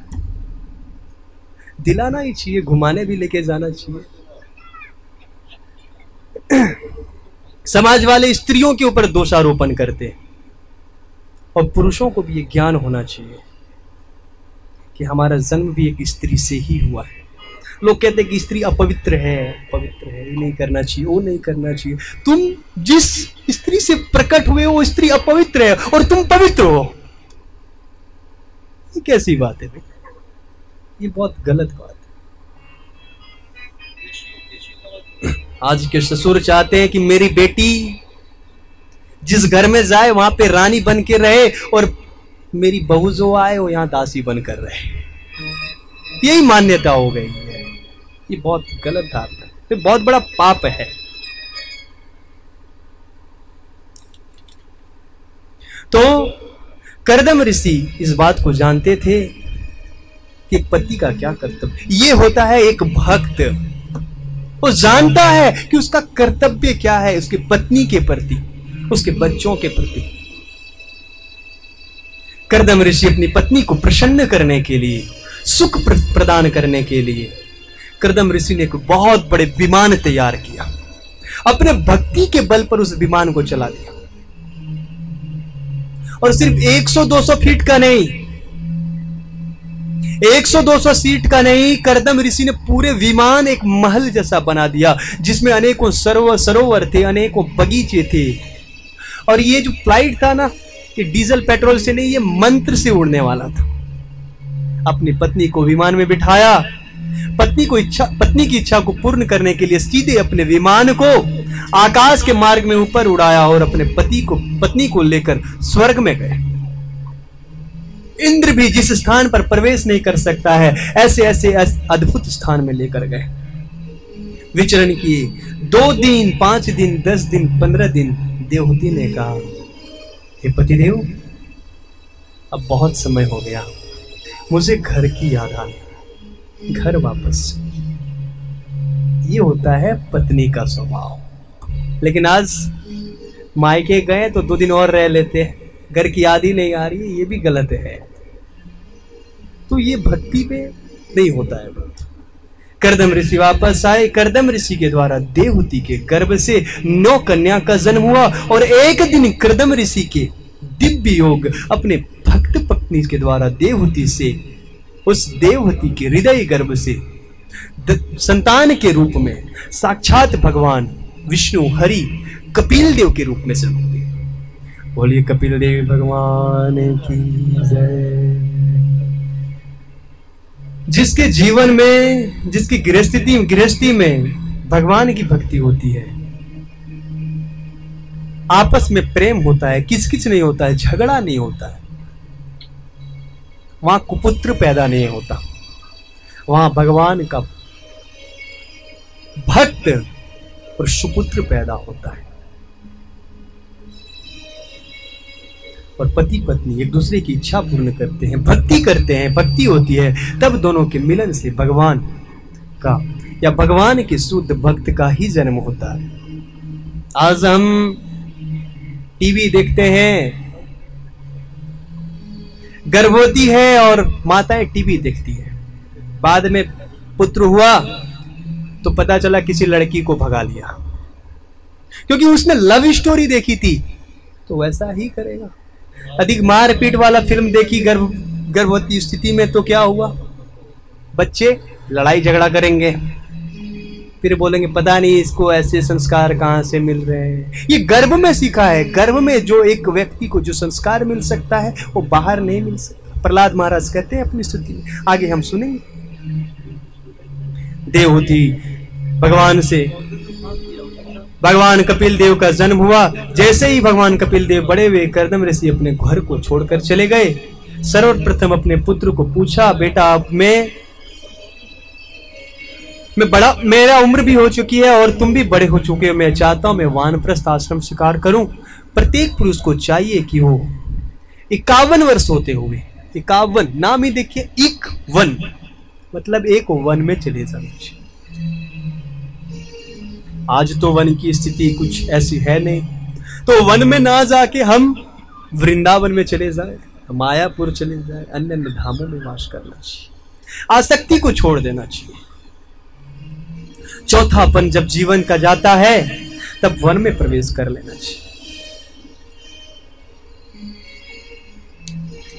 दिलाना ही चाहिए, घुमाने भी लेके जाना चाहिए। समाज वाले स्त्रियों के ऊपर दोषारोपण करते और पुरुषों को भी ये ज्ञान होना चाहिए कि हमारा जन्म भी एक स्त्री से ही हुआ है। लोग कहते हैं कि स्त्री अपवित्र है, पवित्र है, ये नहीं करना चाहिए, वो नहीं करना चाहिए। तुम जिस स्त्री से प्रकट हुए वो स्त्री अपवित्र है और तुम पवित्र हो। ये कैसी बात है भाई? ये बहुत गलत बात है। आज के ससुर चाहते हैं कि मेरी बेटी जिस घर में जाए, वहाँ पे रानी बन के रहे और मेरी बहू जो आए, वो यहाँ दासी बनकर रहे। यही मान्यता हो गई है। ये बहुत गलत धारणा है। बहुत बड़ा पाप है। तो करदम ऋषि इस बात को जानते थे कि पति का क्या कर्तव्य ये होता है एक भक्त। वो जानता है कि उसका कर्तव्य क्या है उसकी पत्नी के प्रति, उसके बच्चों के प्रति। करदम ऋषि अपनी पत्नी को प्रसन्न करने के लिए, सुख प्रदान करने के लिए करदम ऋषि ने एक बहुत बड़े विमान तैयार किया। अपने भक्ति के बल पर उस विमान को चला दिया। और सिर्फ़ 100-200 फीट का नहीं 100-200 सीट का नहीं, करदम ऋषि ने पूरे विमान एक महल जैसा बना दिया, जिसमें अनेकों सरोवर सरोवर थे, अनेकों बगीचे थे। और ये जो फ़्लाइट था ना, ये डीजल पेट्रोल से नहीं, ये मंत्र से उड़ने वाला था। अपनी पत्नी को विमान में बिठाया पत्नी को इच्छा पत्नी की इच्छा को पूर्ण करने के लिए सीधे अपने विमान को आकाश के मार्ग में ऊपर उड़ाया और अपने पति को पत्नी को लेकर स्वर्ग में गए। इंद्र भी जिस स्थान पर प्रवेश नहीं कर सकता है, ऐसे ऐसे अद्भुत स्थान में लेकर गए। विचरण किए। दो दिन, पाँच दिन, दस दिन, पंद्रह दिन, देवहूति ने कहा, हे पतिदेव, अब बहुत समय हो गया। मुझे घर की याद आ घर वापस ये होता है पत्नी का स्वभाव। लेकिन आज मायके गए तो दो दिन और रह लेते हैं। घर की याद ही नहीं आ रही, ये भी गलत है। तो ये भक्ति पे नहीं होता है। करदम ऋषि वापस आए, करदम ऋषि के द्वारा देवहूति के गर्भ से नौ कन्या का जन्म हुआ और एक दिन करदम ऋषि के दिव्य योग अपने भक्त पत्नी के द्वारा देवहूति से उस देवहूति के हृदय गर्भ से संतान के रूप में साक्षात भगवान विष्णु, हरि, कपिल देव के रूप में जन्म हुए। बोलिए, कपिल देव भगवान की जय। जिसके जीवन में, जिसकी गृहस्थी गृहस्थी में भगवान की भक्ति होती है, आपस में प्रेम होता है किस किच नहीं होता है, झगड़ा नहीं होता है। वहाँ कुपुत्र पैदा नहीं होता। वहाँ भगवान का भक्त और सुपुत्र पैदा होता है। और पति पत्नी एक दूसरे की इच्छा पूर्ण करते हैं, भक्ति करते हैं, भक्ति होती है, तब दोनों के मिलन से भगवान का या भगवान के शुद्ध भक्त का ही जन्म होता है। आज हम टीवी देखते हैं गर्भवती है और माताएँ टीवी देखती है। बाद में पुत्र हुआ तो पता चला किसी लड़की को भगा लिया। क्योंकि उसने लव स्टोरी देखी थी तो वैसा ही करेगा। अधिक मारपीट वाला फ़िल्म देखी गर्भ, गर्भवती स्थिति में तो क्या हुआ? बच्चे लड़ाई झगड़ा करेंगे। फिर बोलेंगे, पता नहीं इसको ऐसे संस्कार कहाँ से मिल रहे हैं? ये गर्भ में सीखा है। गर्भ में जो एक व्यक्ति को जो संस्कार मिल सकता है, वो बाहर नहीं मिल सकता। प्रहलाद महाराज कहते हैं अपनी स्तुति में। आगे हम सुनेंगे। देवहूति, भगवान से। भगवान कपिल देव का जन्म हुआ। जैसे ही भगवान कपिल देव बड़े हुए, करदम ऋषि अपने घर को छोड़कर चले गए। सर्वप्रथम अपने पुत्र को पूछा, बेटा, अब मैं मैं बड़ा, मेरा उम्र भी हो चुकी है और तुम भी बड़े हो चुके हो। मैं चाहता हूँ मैं वानप्रस्थ आश्रम स्वीकार करूँ। प्रत्येक पुरुष को चाहिए कि वो इक्यावन वर्ष होते हुए इक्यावन, नाम ही देखिए इक वन मतलब एक वन में चले जाना आज तो वन की स्थिति कुछ ऐसी है नहीं। तो वन में ना जाके हम वृंदावन में चले जाए, मायापुर चले जाए, अन्य अन्य धामों में वास करना चाहिए। आसक्ति को छोड़ देना चाहिए। चौथापन जब जीवन का जाता है, तब वन में प्रवेश कर लेना चाहिए।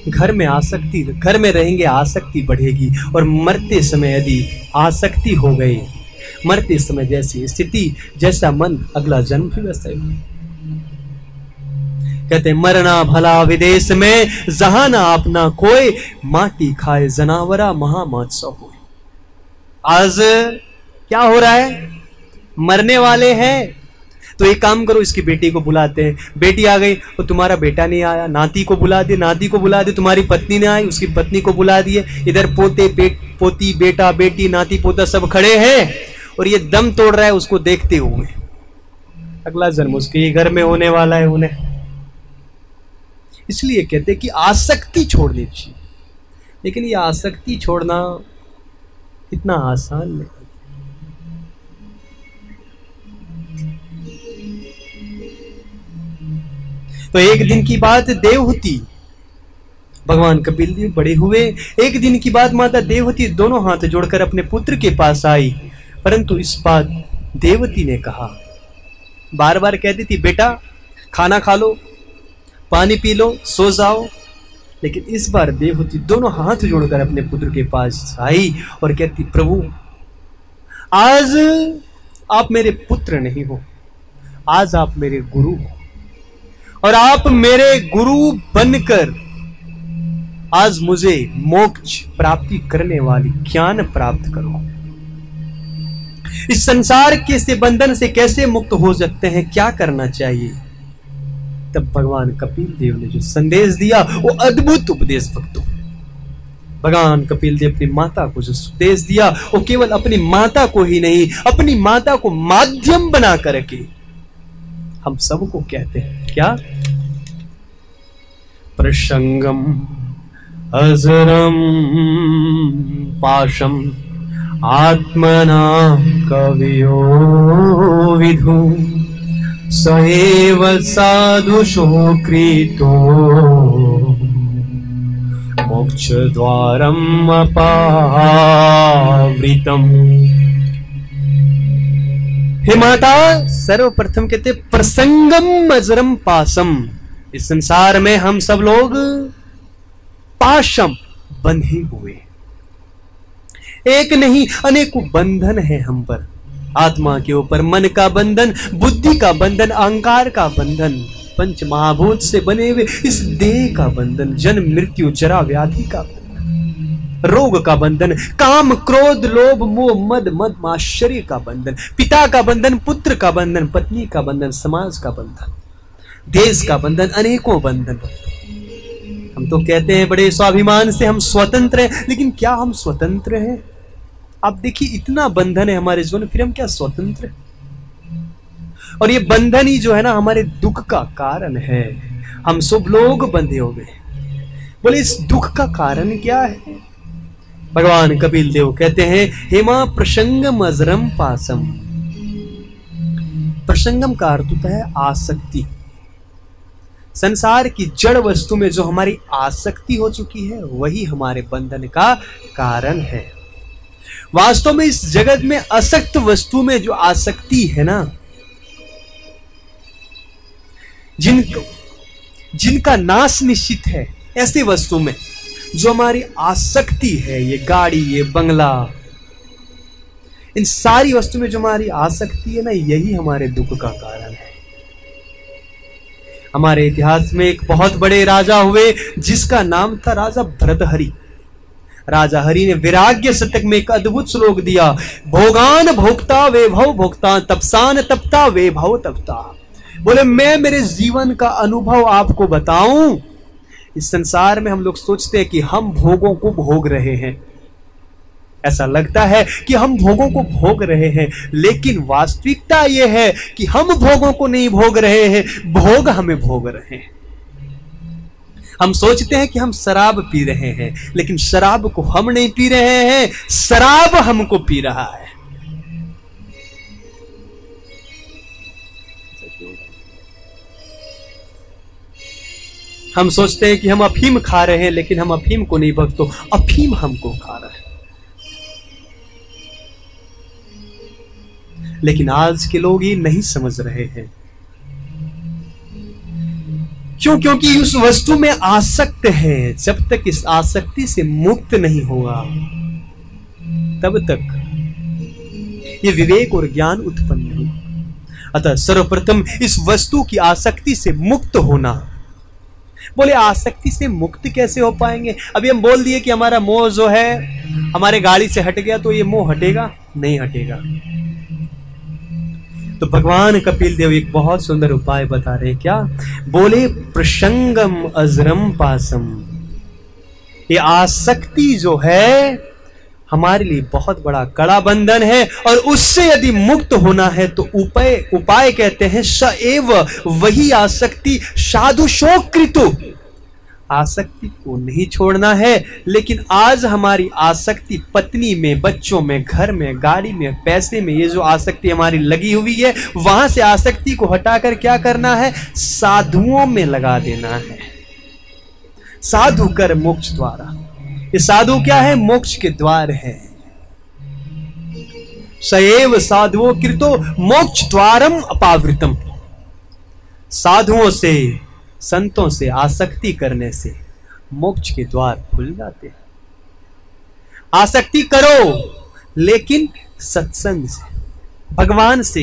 घर में आसक्ति, घर में रहेंगे, आसक्ति बढ़ेगी और मरते समय यदि आसक्ति हो गई, मरते समय जैसी स्थिति, जैसा मन अगला जन्म भी वैसा ही। कहते मरना भला विदेश में जहाँ ना अपना कोई, माटी खाए जनावरा महामहोत्सव हो आज क्या हो रहा है? मरने वाले हैं। तो एक काम करो, इसकी बेटी को बुलाते हैं। बेटी आ गई तो तुम्हारा बेटा नहीं आया, नाती को बुला दिए, नाती को बुला दिए, तुम्हारी पत्नी ने आई, उसकी पत्नी को बुला दिए। इधर पोते बेट पोती, बेटा, बेटी, नाती, पोता सब खड़े हैं और ये दम तोड़ रहा है, उसको देखते हुए। अगला जन्म उसके घर में होने वाला है उन्हें। इसलिए कहते कि आसक्ति छोड़नी चाहिए लेकिन ये आसक्ति छोड़ना इतना आसान नहीं। तो एक दिन की बात देवहूति भगवान कपिल देव बड़े हुए। एक दिन की बात माता देवहूति दोनों हाथ जोड़कर अपने पुत्र के पास आई। परंतु इस बात देवती ने कहा। बार बार कहती थी, बेटा, खाना खा लो, पानी पी लो, सो जाओ। लेकिन इस बार देवहूति दोनों हाथ जोड़कर अपने पुत्र के पास आई और कहती, प्रभु, आज आप मेरे पुत्र नहीं हो। आज आप मेरे गुरु हो। और आप मेरे गुरु बनकर आज मुझे मोक्ष प्राप्ति करने वाली ज्ञान प्राप्त करो। इस संसार के से बंधन से कैसे मुक्त हो सकते हैं? क्या करना चाहिए? तब भगवान कपिल देव ने जो संदेश दिया, वो अद्भुत उपदेश भक्तों। भगवान कपिल देव अपनी माता को जो संदेश दिया, वो केवल अपनी माता को ही नहीं, अपनी माता को माध्यम बना करके हम सबको कहते हैं, क्या? प्रसंगम अजरम पाशम, आत्मना कवियो विधु। सएव साधुषो कृतो मोक्षद्वारम् अपावृतम्। हे माता, सर्वप्रथम कहते प्रसंगम अजरम पासम। इस संसार में हम सब लोग पाशम बंधे हुए एक नहीं, अनेकों बंधन है हम पर। आत्मा के ऊपर मन का बंधन, बुद्धि का बंधन, अहंकार का बंधन पंच महाभूत से बने हुए इस देह का बंधन, जन्म, मृत्यु, जरा, व्याधि का बंधन। रोग का बंधन, काम, क्रोध, लोभ, मोह, मद मद, माश्चर्य का बंधन, पिता का बंधन, पुत्र का बंधन, पत्नी का बंधन, समाज का बंधन, देश का बंधन, अनेकों बंधन। हम तो कहते हैं, बड़े स्वाभिमान से हम स्वतंत्र हैं, लेकिन क्या हम स्वतंत्र हैं? आप देखिए, इतना बंधन है हमारे जीवन फिर हम क्या स्वतंत्र हैं? और ये बंधन ही जो है ना, हमारे दुख का कारण है। हम सब लोग बंधे हो गए बोले, इस दुख का कारण क्या है? भगवान कपिल देव कहते हैं हेमा प्रसंगम अजरम पासम। प्रसंगम का अर्थ होता है आसक्ति। संसार की जड़ वस्तु में जो हमारी आसक्ति हो चुकी है वही हमारे बंधन का कारण है। वास्तव में इस जगत में असक्त वस्तु में जो आसक्ति है ना जिनको जिनका नाश निश्चित है ऐसी वस्तु में जो हमारी आसक्ति है, ये गाड़ी, ये बंगला, इन सारी वस्तु में जो हमारी आसक्ति है ना, यही हमारे दुख का कारण है। हमारे इतिहास में एक बहुत बड़े राजा हुए, जिसका नाम था राजा भरतहरि। राजा हरि ने विराग्य शतक में एक अद्भुत श्लोक दिया, भोगान भोक्ता वे भव भोक्ता, तपसान तपता वे भव तपता। बोले, मैं मेरे जीवन का अनुभव आपको बताऊँ इस संसार में हम लोग सोचते हैं कि हम भोगों को भोग रहे हैं। ऐसा लगता है कि हम भोगों को भोग रहे हैं, लेकिन वास्तविकता यह है कि हम भोगों को नहीं भोग रहे हैं, भोग हमें भोग रहे हैं। हम सोचते हैं कि हम शराब पी रहे हैं, लेकिन शराब को हम नहीं पी रहे हैं, शराब हमको पी रहा है। हम सोचते हैं कि हम अफीम खा रहे हैं, लेकिन हम अफीम को नहीं भगतो। अफीम हमको खा रहा है। लेकिन आज के लोग ये नहीं समझ रहे हैं। क्यों? क्योंकि उस वस्तु में आसक्त है। जब तक इस आसक्ति से मुक्त नहीं होगा, तब तक ये विवेक और ज्ञान उत्पन्न नहीं। अतः सर्वप्रथम इस वस्तु की आसक्ति से मुक्त होना। बोले, आसक्ति से मुक्त कैसे हो पाएँगे? अभी हम बोल दिए कि हमारा मोह जो है, हमारे गाड़ी से हट गया तो ये मोह हटेगा? नहीं हटेगा। तो भगवान कपिल देव एक बहुत सुंदर उपाय बता रहे क्या? बोले, प्रसंगम अजरम पासम। ये आसक्ति जो है हमारे लिए बहुत बड़ा कड़ा बंधन है और उससे यदि मुक्त होना है तो उपाय उपाय कहते हैं सएव वही आसक्ति साधु शोक कृतु आसक्ति को नहीं छोड़ना है, लेकिन आज हमारी आसक्ति पत्नी में, बच्चों में, घर में, गाड़ी में, पैसे में, ये जो आसक्ति हमारी लगी हुई है, वहाँ से आसक्ति को हटाकर क्या करना है? साधुओं में लगा देना है। साधु कर मोक्ष द्वारा। ये साधु क्या है? मोक्ष के द्वार है। सएव साधुओं कृतो मोक्ष द्वारम अपावृतम। साधुओं से, संतों से, आसक्ति करने से मोक्ष के द्वार खुल जाते हैं। आसक्ति करो, लेकिन सत्संग से, भगवान से।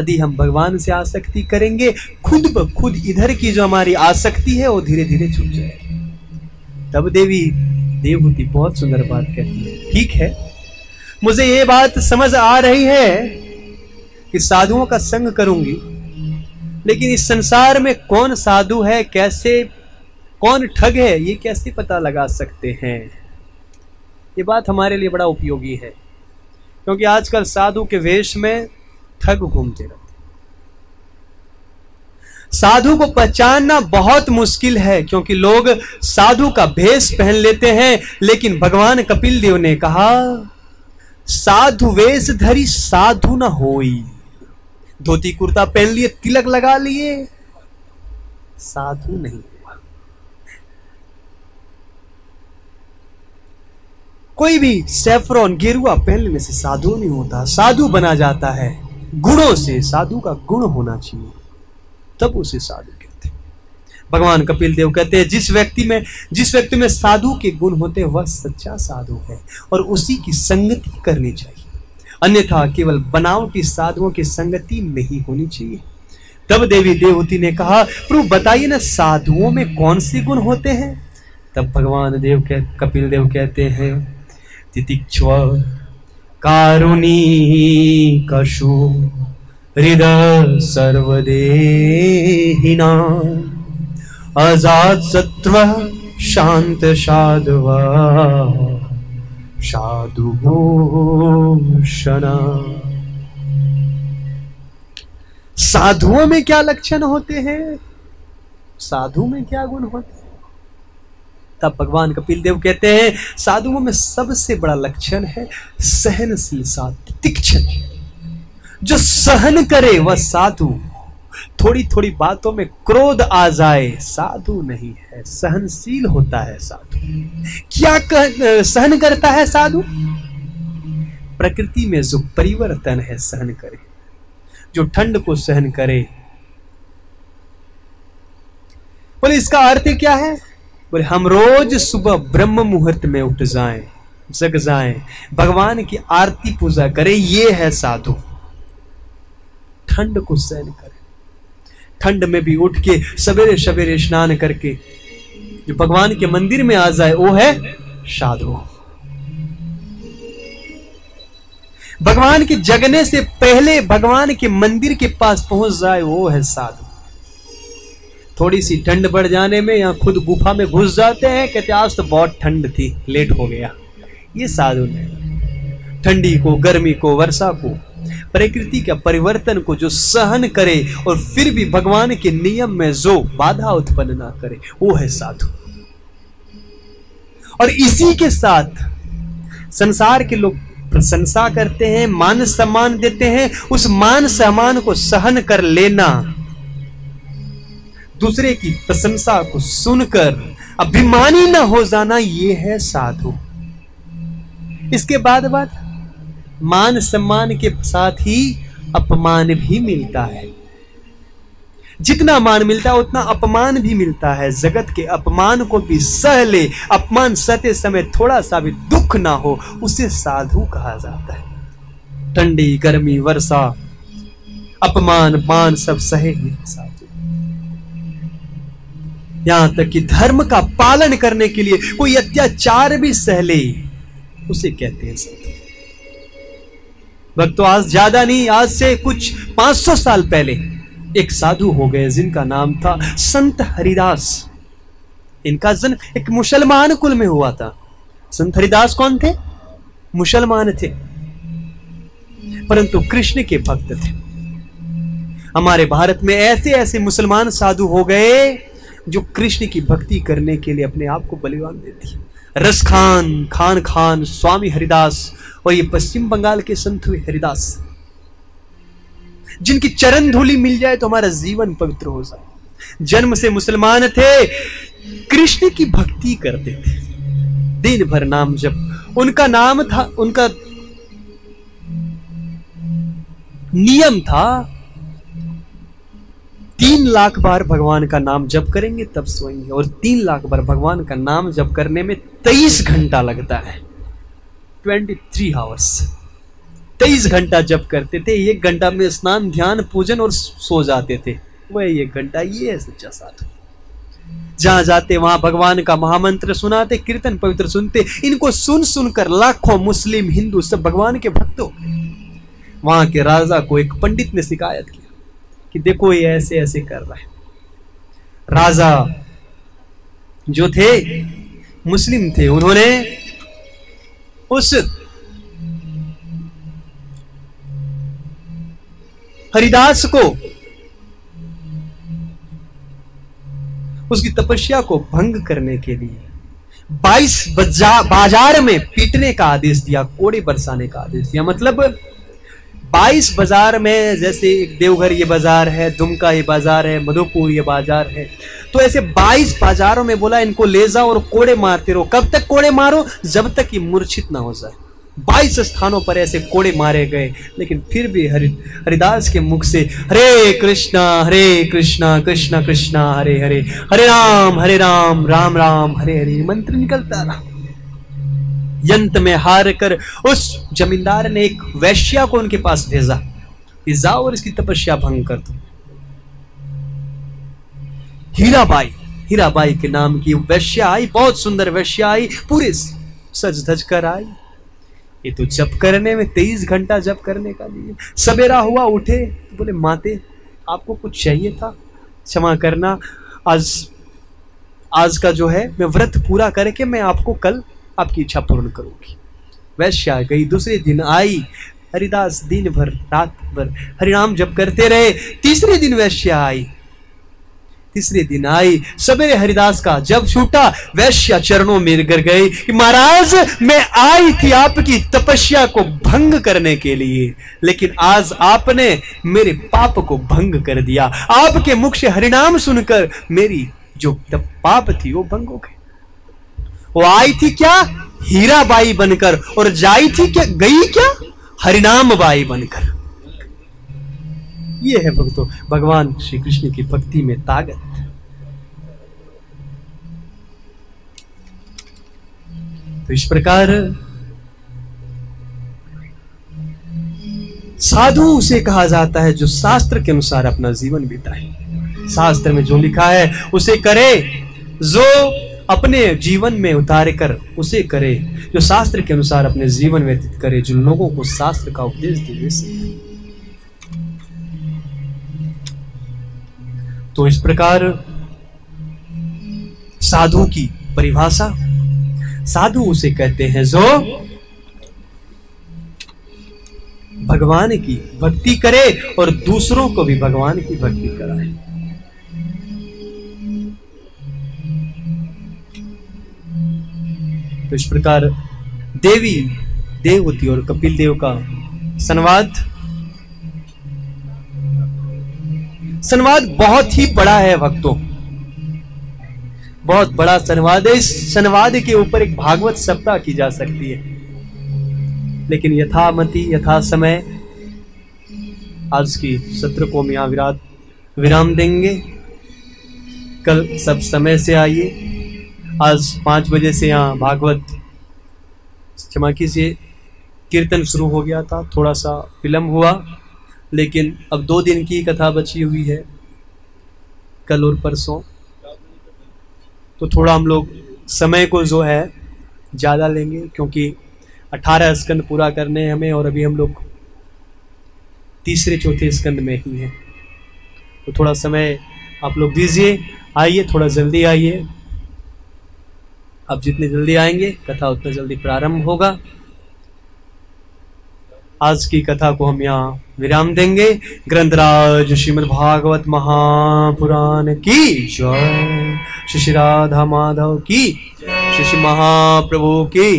यदि हम भगवान से आसक्ति करेंगे, खुद ब खुद इधर की जो हमारी आसक्ति है, वो धीरे धीरे छूट जाएगी। तब देवी देवभूति बहुत सुंदर बात कहती है। ठीक है? मुझे ये बात समझ आ रही है कि साधुओं का संग करूँगी, लेकिन इस संसार में कौन साधु है, कैसे, कौन ठग है, ये कैसे पता लगा सकते हैं? ये बात हमारे लिए बड़ा उपयोगी है, क्योंकि आजकल साधु के वेश में ठग घूमते रहते साधु को पहचानना बहुत मुश्किल है, क्योंकि लोग साधु का भेष पहन लेते हैं, लेकिन भगवान कपिल देव ने कहा, साधु वेश धरी साधु न होई। धोती कुर्ता पहन लिए, तिलक लगा लिए, साधु नहीं हुआ। कोई भी सेफ्रॉन गेरुआ पहन लेने से साधु नहीं होता, साधु बना जाता है। गुणों से साधु का गुण होना चाहिए। तब उसे साधु कहते हैं। भगवान कपिल देव कहते हैं, जिस व्यक्ति में, जिस व्यक्ति में साधु के गुण होते हैं, वह सच्चा साधु है और उसी की संगति करनी चाहिए। अन्यथा केवल बनावटी साधुओं की संगति नहीं होनी चाहिए। तब देवी देवती ने कहा, प्रभु, बताइए ना, साधुओं में कौन से गुण होते हैं? तब भगवान देव कह, कपिल देव कहते हैं तितिक्ष्व कारुणी कशु हृदय सर्वदेहिना। अजात सत्व शांत साधवा। साधुभूषण साधुओं में क्या लक्षण होते हैं? साधु में क्या गुण होते हैं? तब भगवान कपिल देव कहते हैं, साधुओं में सबसे बड़ा लक्षण है सहनशील साधु तीक्ष्ण। जो सहन करे वह साधु। थोड़ी थोड़ी बातों में क्रोध आ जाए साधु नहीं है सहनशील होता है साधु। क्या कर, सहन करता है साधु? प्रकृति में जो परिवर्तन है सहन करे। जो ठंड को सहन करे। बोले इसका अर्थ क्या है? बोले हम रोज सुबह ब्रह्म मुहूर्त में उठ जाएँ जग जाएँ भगवान की आरती पूजा करें ये है साधु। ठंड को सहन करे। ठंड में भी उठ के सवेरे सवेरे स्नान करके जो भगवान के मंदिर में आ जाए, वो है साधु। भगवान के जगने से पहले भगवान के मंदिर के पास पहुँच जाए, वो है साधु। थोड़ी सी ठंड बढ़ जाने में या खुद गुफा में घुस जाते हैं, कहते आज तो बहुत ठंड थी, लेट हो गया। ये साधु नहीं। ठंडी को, गर्मी को, वर्षा को प्रकृति का परिवर्तन को जो सहन करे और फिर भी भगवान के नियम में जो बाधा उत्पन्न ना करे, वो है साधु। और इसी के साथ संसार के लोग प्रशंसा करते हैं, मान सम्मान देते हैं, उस मान सम्मान को सहन कर लेना। दूसरे की प्रशंसा को सुनकर अभिमानी न हो जाना यह है साधु। इसके बाद बाद मान सम्मान के साथ ही अपमान भी मिलता है। जितना मान मिलता है, उतना अपमान भी मिलता है। जगत के अपमान को भी सह ले अपमान सहते समय थोड़ा सा भी दुख ना हो, उसे साधु कहा जाता है। ठंडी, गर्मी, वर्षा, अपमान, मान सब सहे साधु। यहाँ तक कि धर्म का पालन करने के लिए कोई अत्याचार भी सह ले उसे कहते हैं भक्त तो आज ज़्यादा नहीं, आज से कुछ 500 साल पहले एक साधु हो गए, जिनका नाम था संत हरिदास। इनका जन्म एक मुसलमान कुल में हुआ था। संत हरिदास कौन थे? मुसलमान थे। परंतु कृष्ण के भक्त थे। हमारे भारत में ऐसे ऐसे मुसलमान साधु हो गए, जो कृष्ण की भक्ति करने के लिए अपने आप को बलिदान देती है। रस खान खान खान, स्वामी हरिदास, और ये पश्चिम बंगाल के संत हुए हरिदास। जिनकी चरण धूलि मिल जाए तो हमारा जीवन पवित्र हो जाए। जन्म से मुसलमान थे, कृष्ण की भक्ति करते थे। दिन भर नाम जब उनका नाम था, उनका नियम था तीन लाख बार भगवान का नाम जप करेंगे, तब सोएँगे। और तीन लाख बार भगवान का नाम जप करने में तेईस घंटा लगता है। ट्वेंटी थ्री आवर्स तेईस घंटा जप करते थे, एक घंटा में स्नान, ध्यान, पूजन और सो जाते थे। वह एक घंटा ये है सच्चा साधु जहाँ जाते, वहाँ भगवान का महामंत्र सुनाते, कीर्तन पवित्र सुनते। इनको सुन सुनकर लाखों मुस्लिम, हिंदू सब भगवान के भक्त भक्तों, वहाँ के राजा को एक पंडित ने शिकायत की। कि देखो ये ऐसे ऐसे कर रहा है। राजा जो थे, मुस्लिम थे, उन्होंने उस हरिदास को, उसकी तपस्या को भंग करने के लिए बाईस बाज़ार में पीटने का आदेश दिया, कोड़े बरसाने का आदेश दिया। मतलब बाईस बाज़ार में जैसे एक देवघर ये बाज़ार है, दुमका ये बाज़ार है, मधुपुर ये बाज़ार है। तो ऐसे बाईस बाजारों में बोला, इनको ले जाओ और कोड़े मारते रहो। कब तक कोड़े मारो? जब तक ये मूर्छित ना हो जाए। बाईस स्थानों पर ऐसे कोड़े मारे गए। लेकिन फिर भी हरि, हरिदास के मुख से हरे कृष्णा हरे कृष्णा कृष्णा कृष्णा, हरे हरे। हरे राम हरे राम राम राम, हरे हरे। मंत्र निकलता रहा। यंत में हार कर उस जमींदार ने एक वैश्या को उनके पास भेजा। जाओ और इसकी तपस्या भंग कर दो। हीराबाई हीराबाई के नाम की वैश्या आई, बहुत सुंदर वैश्या आई, पूरे सज धज कर आई। ये तो जप करने में तेईस घंटा जप करने का लिए सवेरा हुआ, उठे तो बोले, माते, आपको कुछ चाहिए था? क्षमा करना। आज आज का जो है, मैं व्रत पूरा करके मैं आपको कल आपकी इच्छा पूर्ण करूँगी। वैश्या गई, दूसरे दिन आई। हरिदास दिन भर, रात भर हरिनाम जब करते रहे। तीसरे दिन वैश्या आई। तीसरे दिन आई, सवेरे हरिदास का जब छूटा। वैश्या चरणों में गिर गई कि, महाराज, मैं आई थी आपकी तपस्या को भंग करने के लिए, लेकिन आज आपने मेरे पाप को भंग कर दिया। आपके मुख से हरिनाम सुनकर मेरी जो पाप थी, वो भंग हो गई। वो आई थी क्या? हीरा बाई बनकर। और जाई थी क्या? गई क्या? हरिनाम बाई बनकर। ये है भक्तों, भगवान श्री कृष्ण की भक्ति में ताकत। तो इस प्रकार साधु उसे कहा जाता है जो शास्त्र के अनुसार अपना जीवन बिताए। शास्त्र में जो लिखा है, उसे करे, जो अपने जीवन में उतारे कर उसे करे, जो शास्त्र के अनुसार अपने जीवन व्यतीत करे जो लोगों को शास्त्र का उपदेश दे तो इस प्रकार साधु की परिभाषा, साधु उसे कहते हैं जो भगवान की भक्ति करे और दूसरों को भी भगवान की भक्ति कराए। तो इस प्रकार देवी देवती और कपिल देव का संवाद। संवाद बहुत ही बड़ा है भक्तों। बहुत बड़ा संवाद है। इस संवाद के ऊपर एक भागवत सप्ताह की जा सकती है। लेकिन यथामति यथा समय आज की सत्र को हम यहाँ विराम देंगे। कल सब समय से आइए। आज पाँच बजे से यहाँ भागवत क्षमा कीजिए। कीर्तन शुरू हो गया था, थोड़ा सा विलम्ब हुआ, लेकिन अब दो दिन की कथा बची हुई है, कल और परसों। तो थोड़ा हम लोग समय को जो है, ज़्यादा लेंगे, क्योंकि अठारह स्कंद पूरा करने हैं हमें, और अभी हम लोग तीसरे, चौथे स्कंद में ही हैं। तो थोड़ा समय आप लोग दीजिए, आइए, थोड़ा जल्दी आइए। अब जितने जल्दी आएँगे, कथा उतना जल्दी प्रारंभ होगा। आज की कथा को हम यहाँ विराम देंगे। ग्रंथराज श्रीमद भागवत महापुराण की जय। श्री राधा माधव की, श्री महाप्रभु की,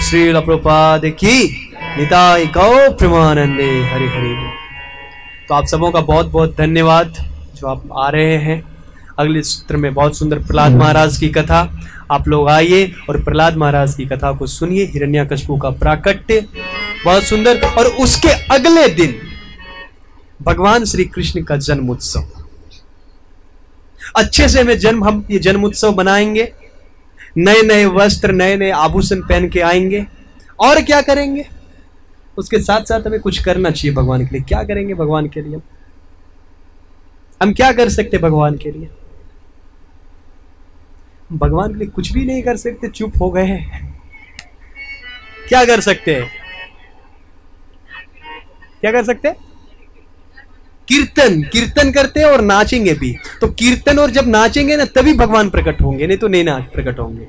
श्री प्रपाद की निताय गौ प्रेमानंदे हरि हरि। तो आप सबों का बहुत बहुत धन्यवाद जो आप आ रहे हैं। अगले सूत्र में बहुत सुंदर प्रहलाद महाराज की कथा आप लोग आइए और प्रहलाद महाराज की कथा को सुनिए, हिरण्यकश्यपु का प्राकट्य बहुत सुंदर और उसके अगले दिन भगवान श्री कृष्ण का जन्म उत्सव। अच्छे से हमें जन्म, हम ये जन्म उत्सव बनाएँगे नए नए वस्त्र नए नए आभूषण पहन के आएँगे। और क्या करेंगे? उसके साथ साथ हमें कुछ करना चाहिए भगवान के लिए। क्या करेंगे भगवान के लिए? हम क्या कर सकते भगवान के लिए? भगवान के लिए कुछ भी नहीं कर सकते, चुप हो गए क्या कर सकते हैं? क्या कर सकते कीर्तन कीर्तन करते हैं और नाचेंगे भी। तो कीर्तन और जब नाचेंगे ना, तभी भगवान प्रकट होंगे, नहीं तो नहीं नाच प्रकट होंगे।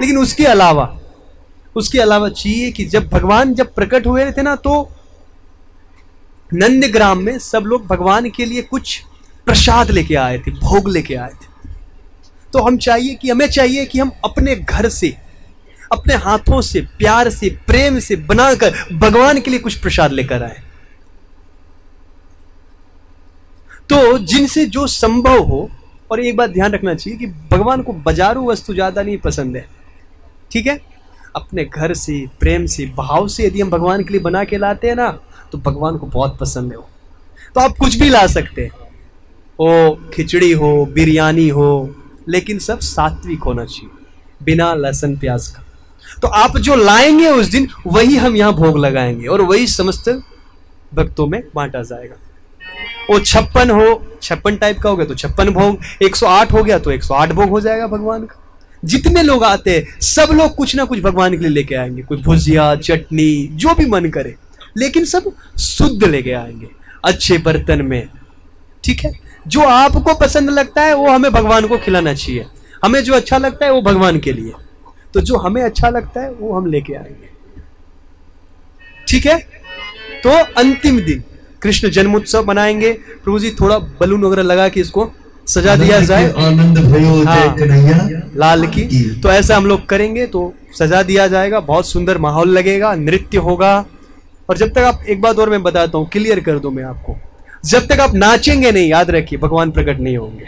लेकिन उसके अलावा उसके अलावा चाहिए कि जब भगवान जब प्रकट हुए थे ना तो नंदग्राम में सब लोग भगवान के लिए कुछ प्रसाद लेके आए थे, भोग लेके आए थे। तो हम चाहिए कि, हमें चाहिए कि हम अपने घर से, अपने हाथों से, प्यार से, प्रेम से बनाकर भगवान के लिए कुछ प्रसाद लेकर आए। तो जिनसे जो संभव हो, और एक बात ध्यान रखना चाहिए कि भगवान को बाजारू वस्तु ज़्यादा नहीं पसंद है। ठीक है? अपने घर से, प्रेम से, भाव से यदि हम भगवान के लिए बना के लाते हैं ना तो भगवान को बहुत पसंद है वो। तो आप कुछ भी ला सकते हैं। ओ, खिचड़ी हो, बिरयानी हो लेकिन सब सात्विक होना चाहिए, बिना लहसुन प्याज का। तो आप जो लाएँगे उस दिन, वही हम यहाँ भोग लगाएँगे और वही समस्त भक्तों में बांटा जाएगा। वो छप्पन हो, छप्पन टाइप का हो गया तो छप्पन भोग 108 हो गया तो 108 भोग हो जाएगा भगवान का। जितने लोग आते हैं, सब लोग कुछ ना कुछ भगवान के लिए लेके आएँगे, कोई भुजिया, चटनी, जो भी मन करे, लेकिन सब शुद्ध लेके आएँगे, अच्छे बर्तन में। ठीक है? जो आपको पसंद लगता है वो हमें भगवान को खिलाना चाहिए। हमें जो अच्छा लगता है वो भगवान के लिए। तो जो हमें अच्छा लगता है वो हम लेके आएँगे। ठीक है? तो अंतिम दिन। कृष्ण जन्मोत्सव मनाएँगे। प्रभु जी थोड़ा बलून वगैरह लगा के इसको सजा दिया जाए। आनंद हाँ। लाल की। तो ऐसा हम लोग करेंगे तो सजा दिया जाएगा। बहुत सुंदर माहौल लगेगा नृत्य होगा। और जब तक आप एक बात और मैं बताता हूँ क्लियर कर दूँ मैं आपको। जब तक आप नाचेंगे नहीं, याद रखिए, भगवान प्रकट नहीं होंगे।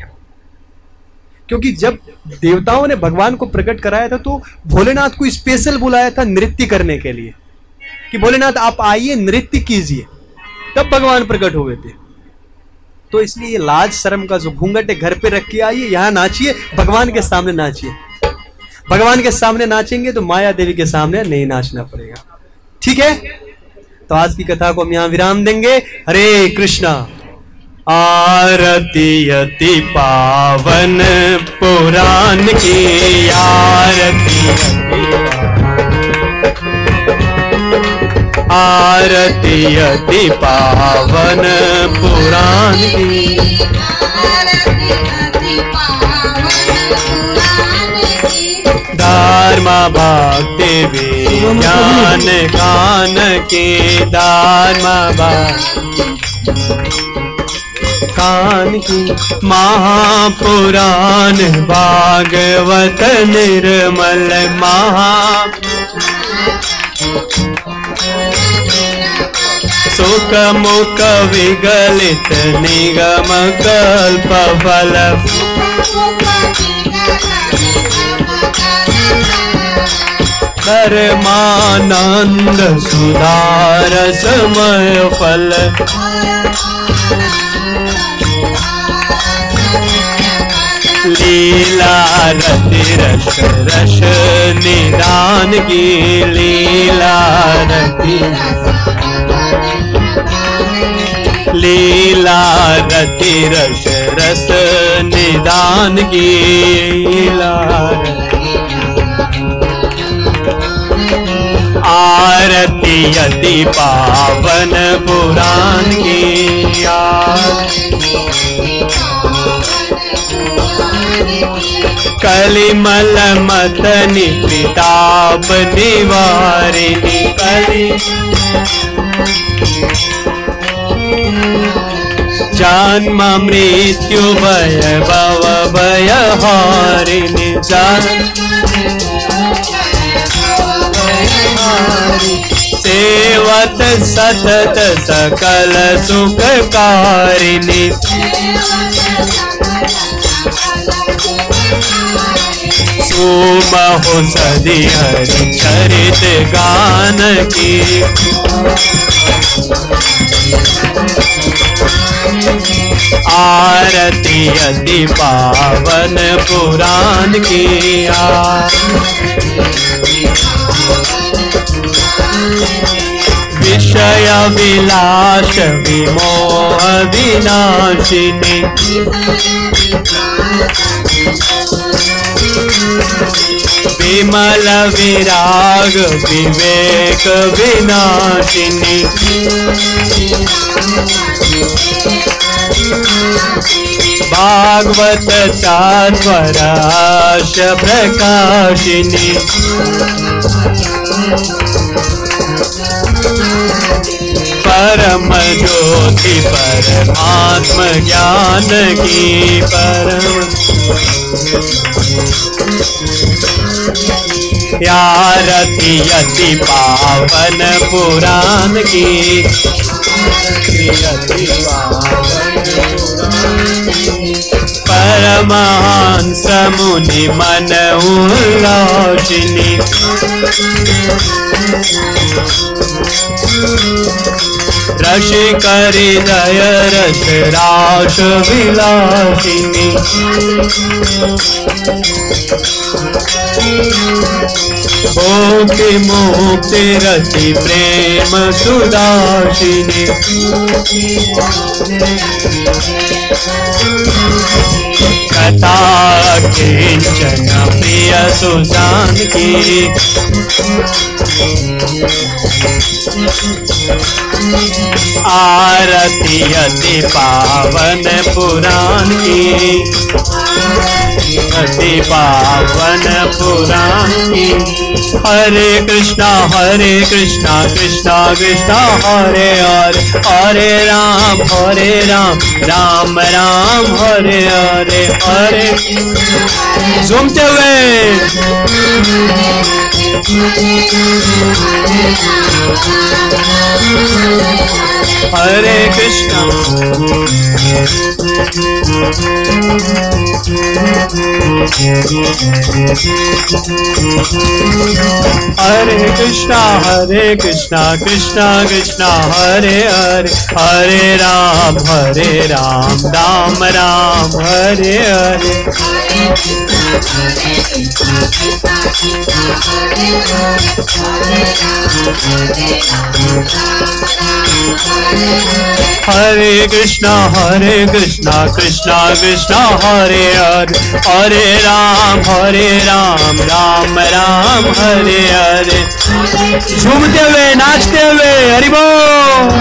क्योंकि जब देवताओं ने भगवान को प्रकट कराया था तो भोलेनाथ को स्पेशल बुलाया था नृत्य करने के लिए। कि भोलेनाथ, आप आइए, नृत्य कीजिए। तब भगवान प्रकट हुए थे। तो इसलिए ये लाज, शर्म का जो घूंघट है, घर पे रख के आइए, यहाँ नाचिए, भगवान के सामने नाचिए। भगवान के सामने नाचेंगे तो माया देवी के सामने नहीं नाचना पड़ेगा। ठीक है? तो आज की कथा को हम यहाँ विराम देंगे। हरे कृष्णा। आरती अति पावन पुराण की आरती। आरती अति पावन पुराण की। धर्म भक्ति विज्ञान गान के दार धर्म कान की महापुराण भागवत निर्मल महा। सुख मुख विगलित निगम कल्प फल। धर्मानंद सुधार समय फल। लीला रति रस रस निदान की लीला रति। लीला रति रस रस निदान की लीला आरती अति पावन पुराण। की कलिमल मत निताप निवारिणी कलि जन्म मृत्यु भय भव भय हारिणी जन्म सेवत सतत सकल सुखकारिणी। सुमहो सदी हरि चरित गान की। आरती अति पावन पुराण की। विषय विलास विमोह विनाशिनी। विमल विराग विवेक विनाशिनी। भागवत चात्वराश प्रकाशिनी। परम ज्योति परमात्म ज्ञान की परम। यारती अति पावन पुराण की। अति पावन परमहंस मुनि मन उल्लासिनी। रसिक दय रस रास विलासिनी। भोक्ति मुक्ति रति प्रेम सुदासिनी। कथा किंचन प्रिय सुजान की। आरती अति पावन पुराण की। अति पावन पुराण की। हरे कृष्णा हरे कृष्णा कृष्णा कृष्णा, हरे हरे हरे राम हरे राम राम राम हरे हरे हरे। झूमते हुए। हरे कृष्णा। हरे कृष्णा हरे कृष्णा कृष्णा कृष्णा, हरे हरे। हरे राम हरे राम। राम राम, हरे हरे। हरे कृष्णा हरे कृष्णा कृष्णा कृष्णा, हरे हरे। हरे राम हरे राम राम राम, हरे हरे। झूमते हुए, नाचते हुए, हरि बोल।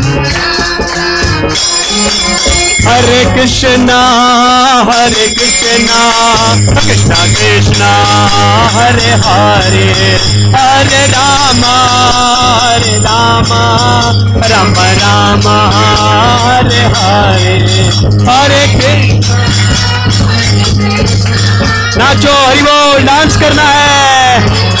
हरे कृष्णा हरे कृष्णा कृष्णा कृष्णा, हरे हरे हरे रामा हरे रामा, राम राम, हरे हरे हरे कृष्ण। नाचो हरि बोल डांस करना है।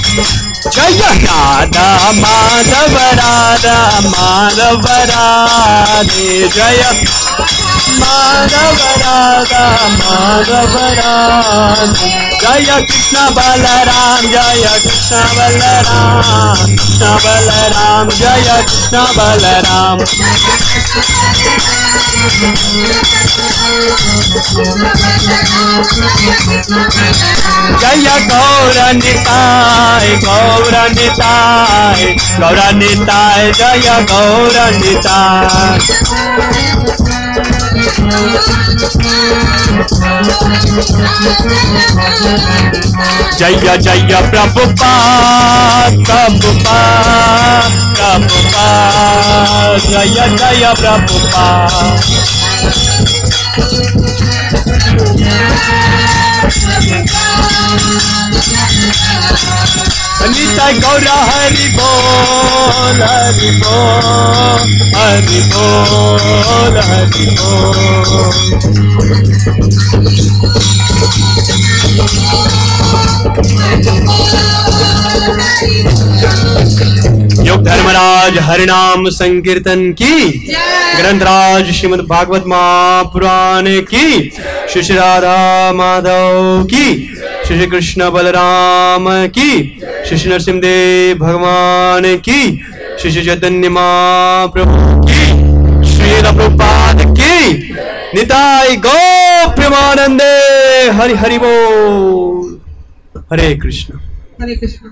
जय राधा माधव राधा माधव राधे जय। माधव राधा माधव राधे जय। कृष्ण बलराम, जय। कृष्ण बलराम कृष्ण बलराम, जय। कृष्ण बलराम। जय गौर निताय गौर निताय गौर निताय, जय गौर निताय। जय जय प्रभुपा प्रभुपा प्रभुपा जय जय प्रभुपा निताय गौर हरि बोल हरि बोल हरि बोल हरि बोल योग धर्मराज हरिनाम संकीर्तन की। ग्रंथराज श्रीमद भागवत महापुराण की। श्री श्री राधा माधव की। श्री श्री कृष्ण बलराम की। श्री श्री नरसिंहदेव भगवान की। श्री श्री चैतन्य महाप्रभु की। श्री प्रभुपाद की। निताई गौ प्रेमानंदे। हरि हरि बोल। हरे कृष्ण। हरे कृष्ण।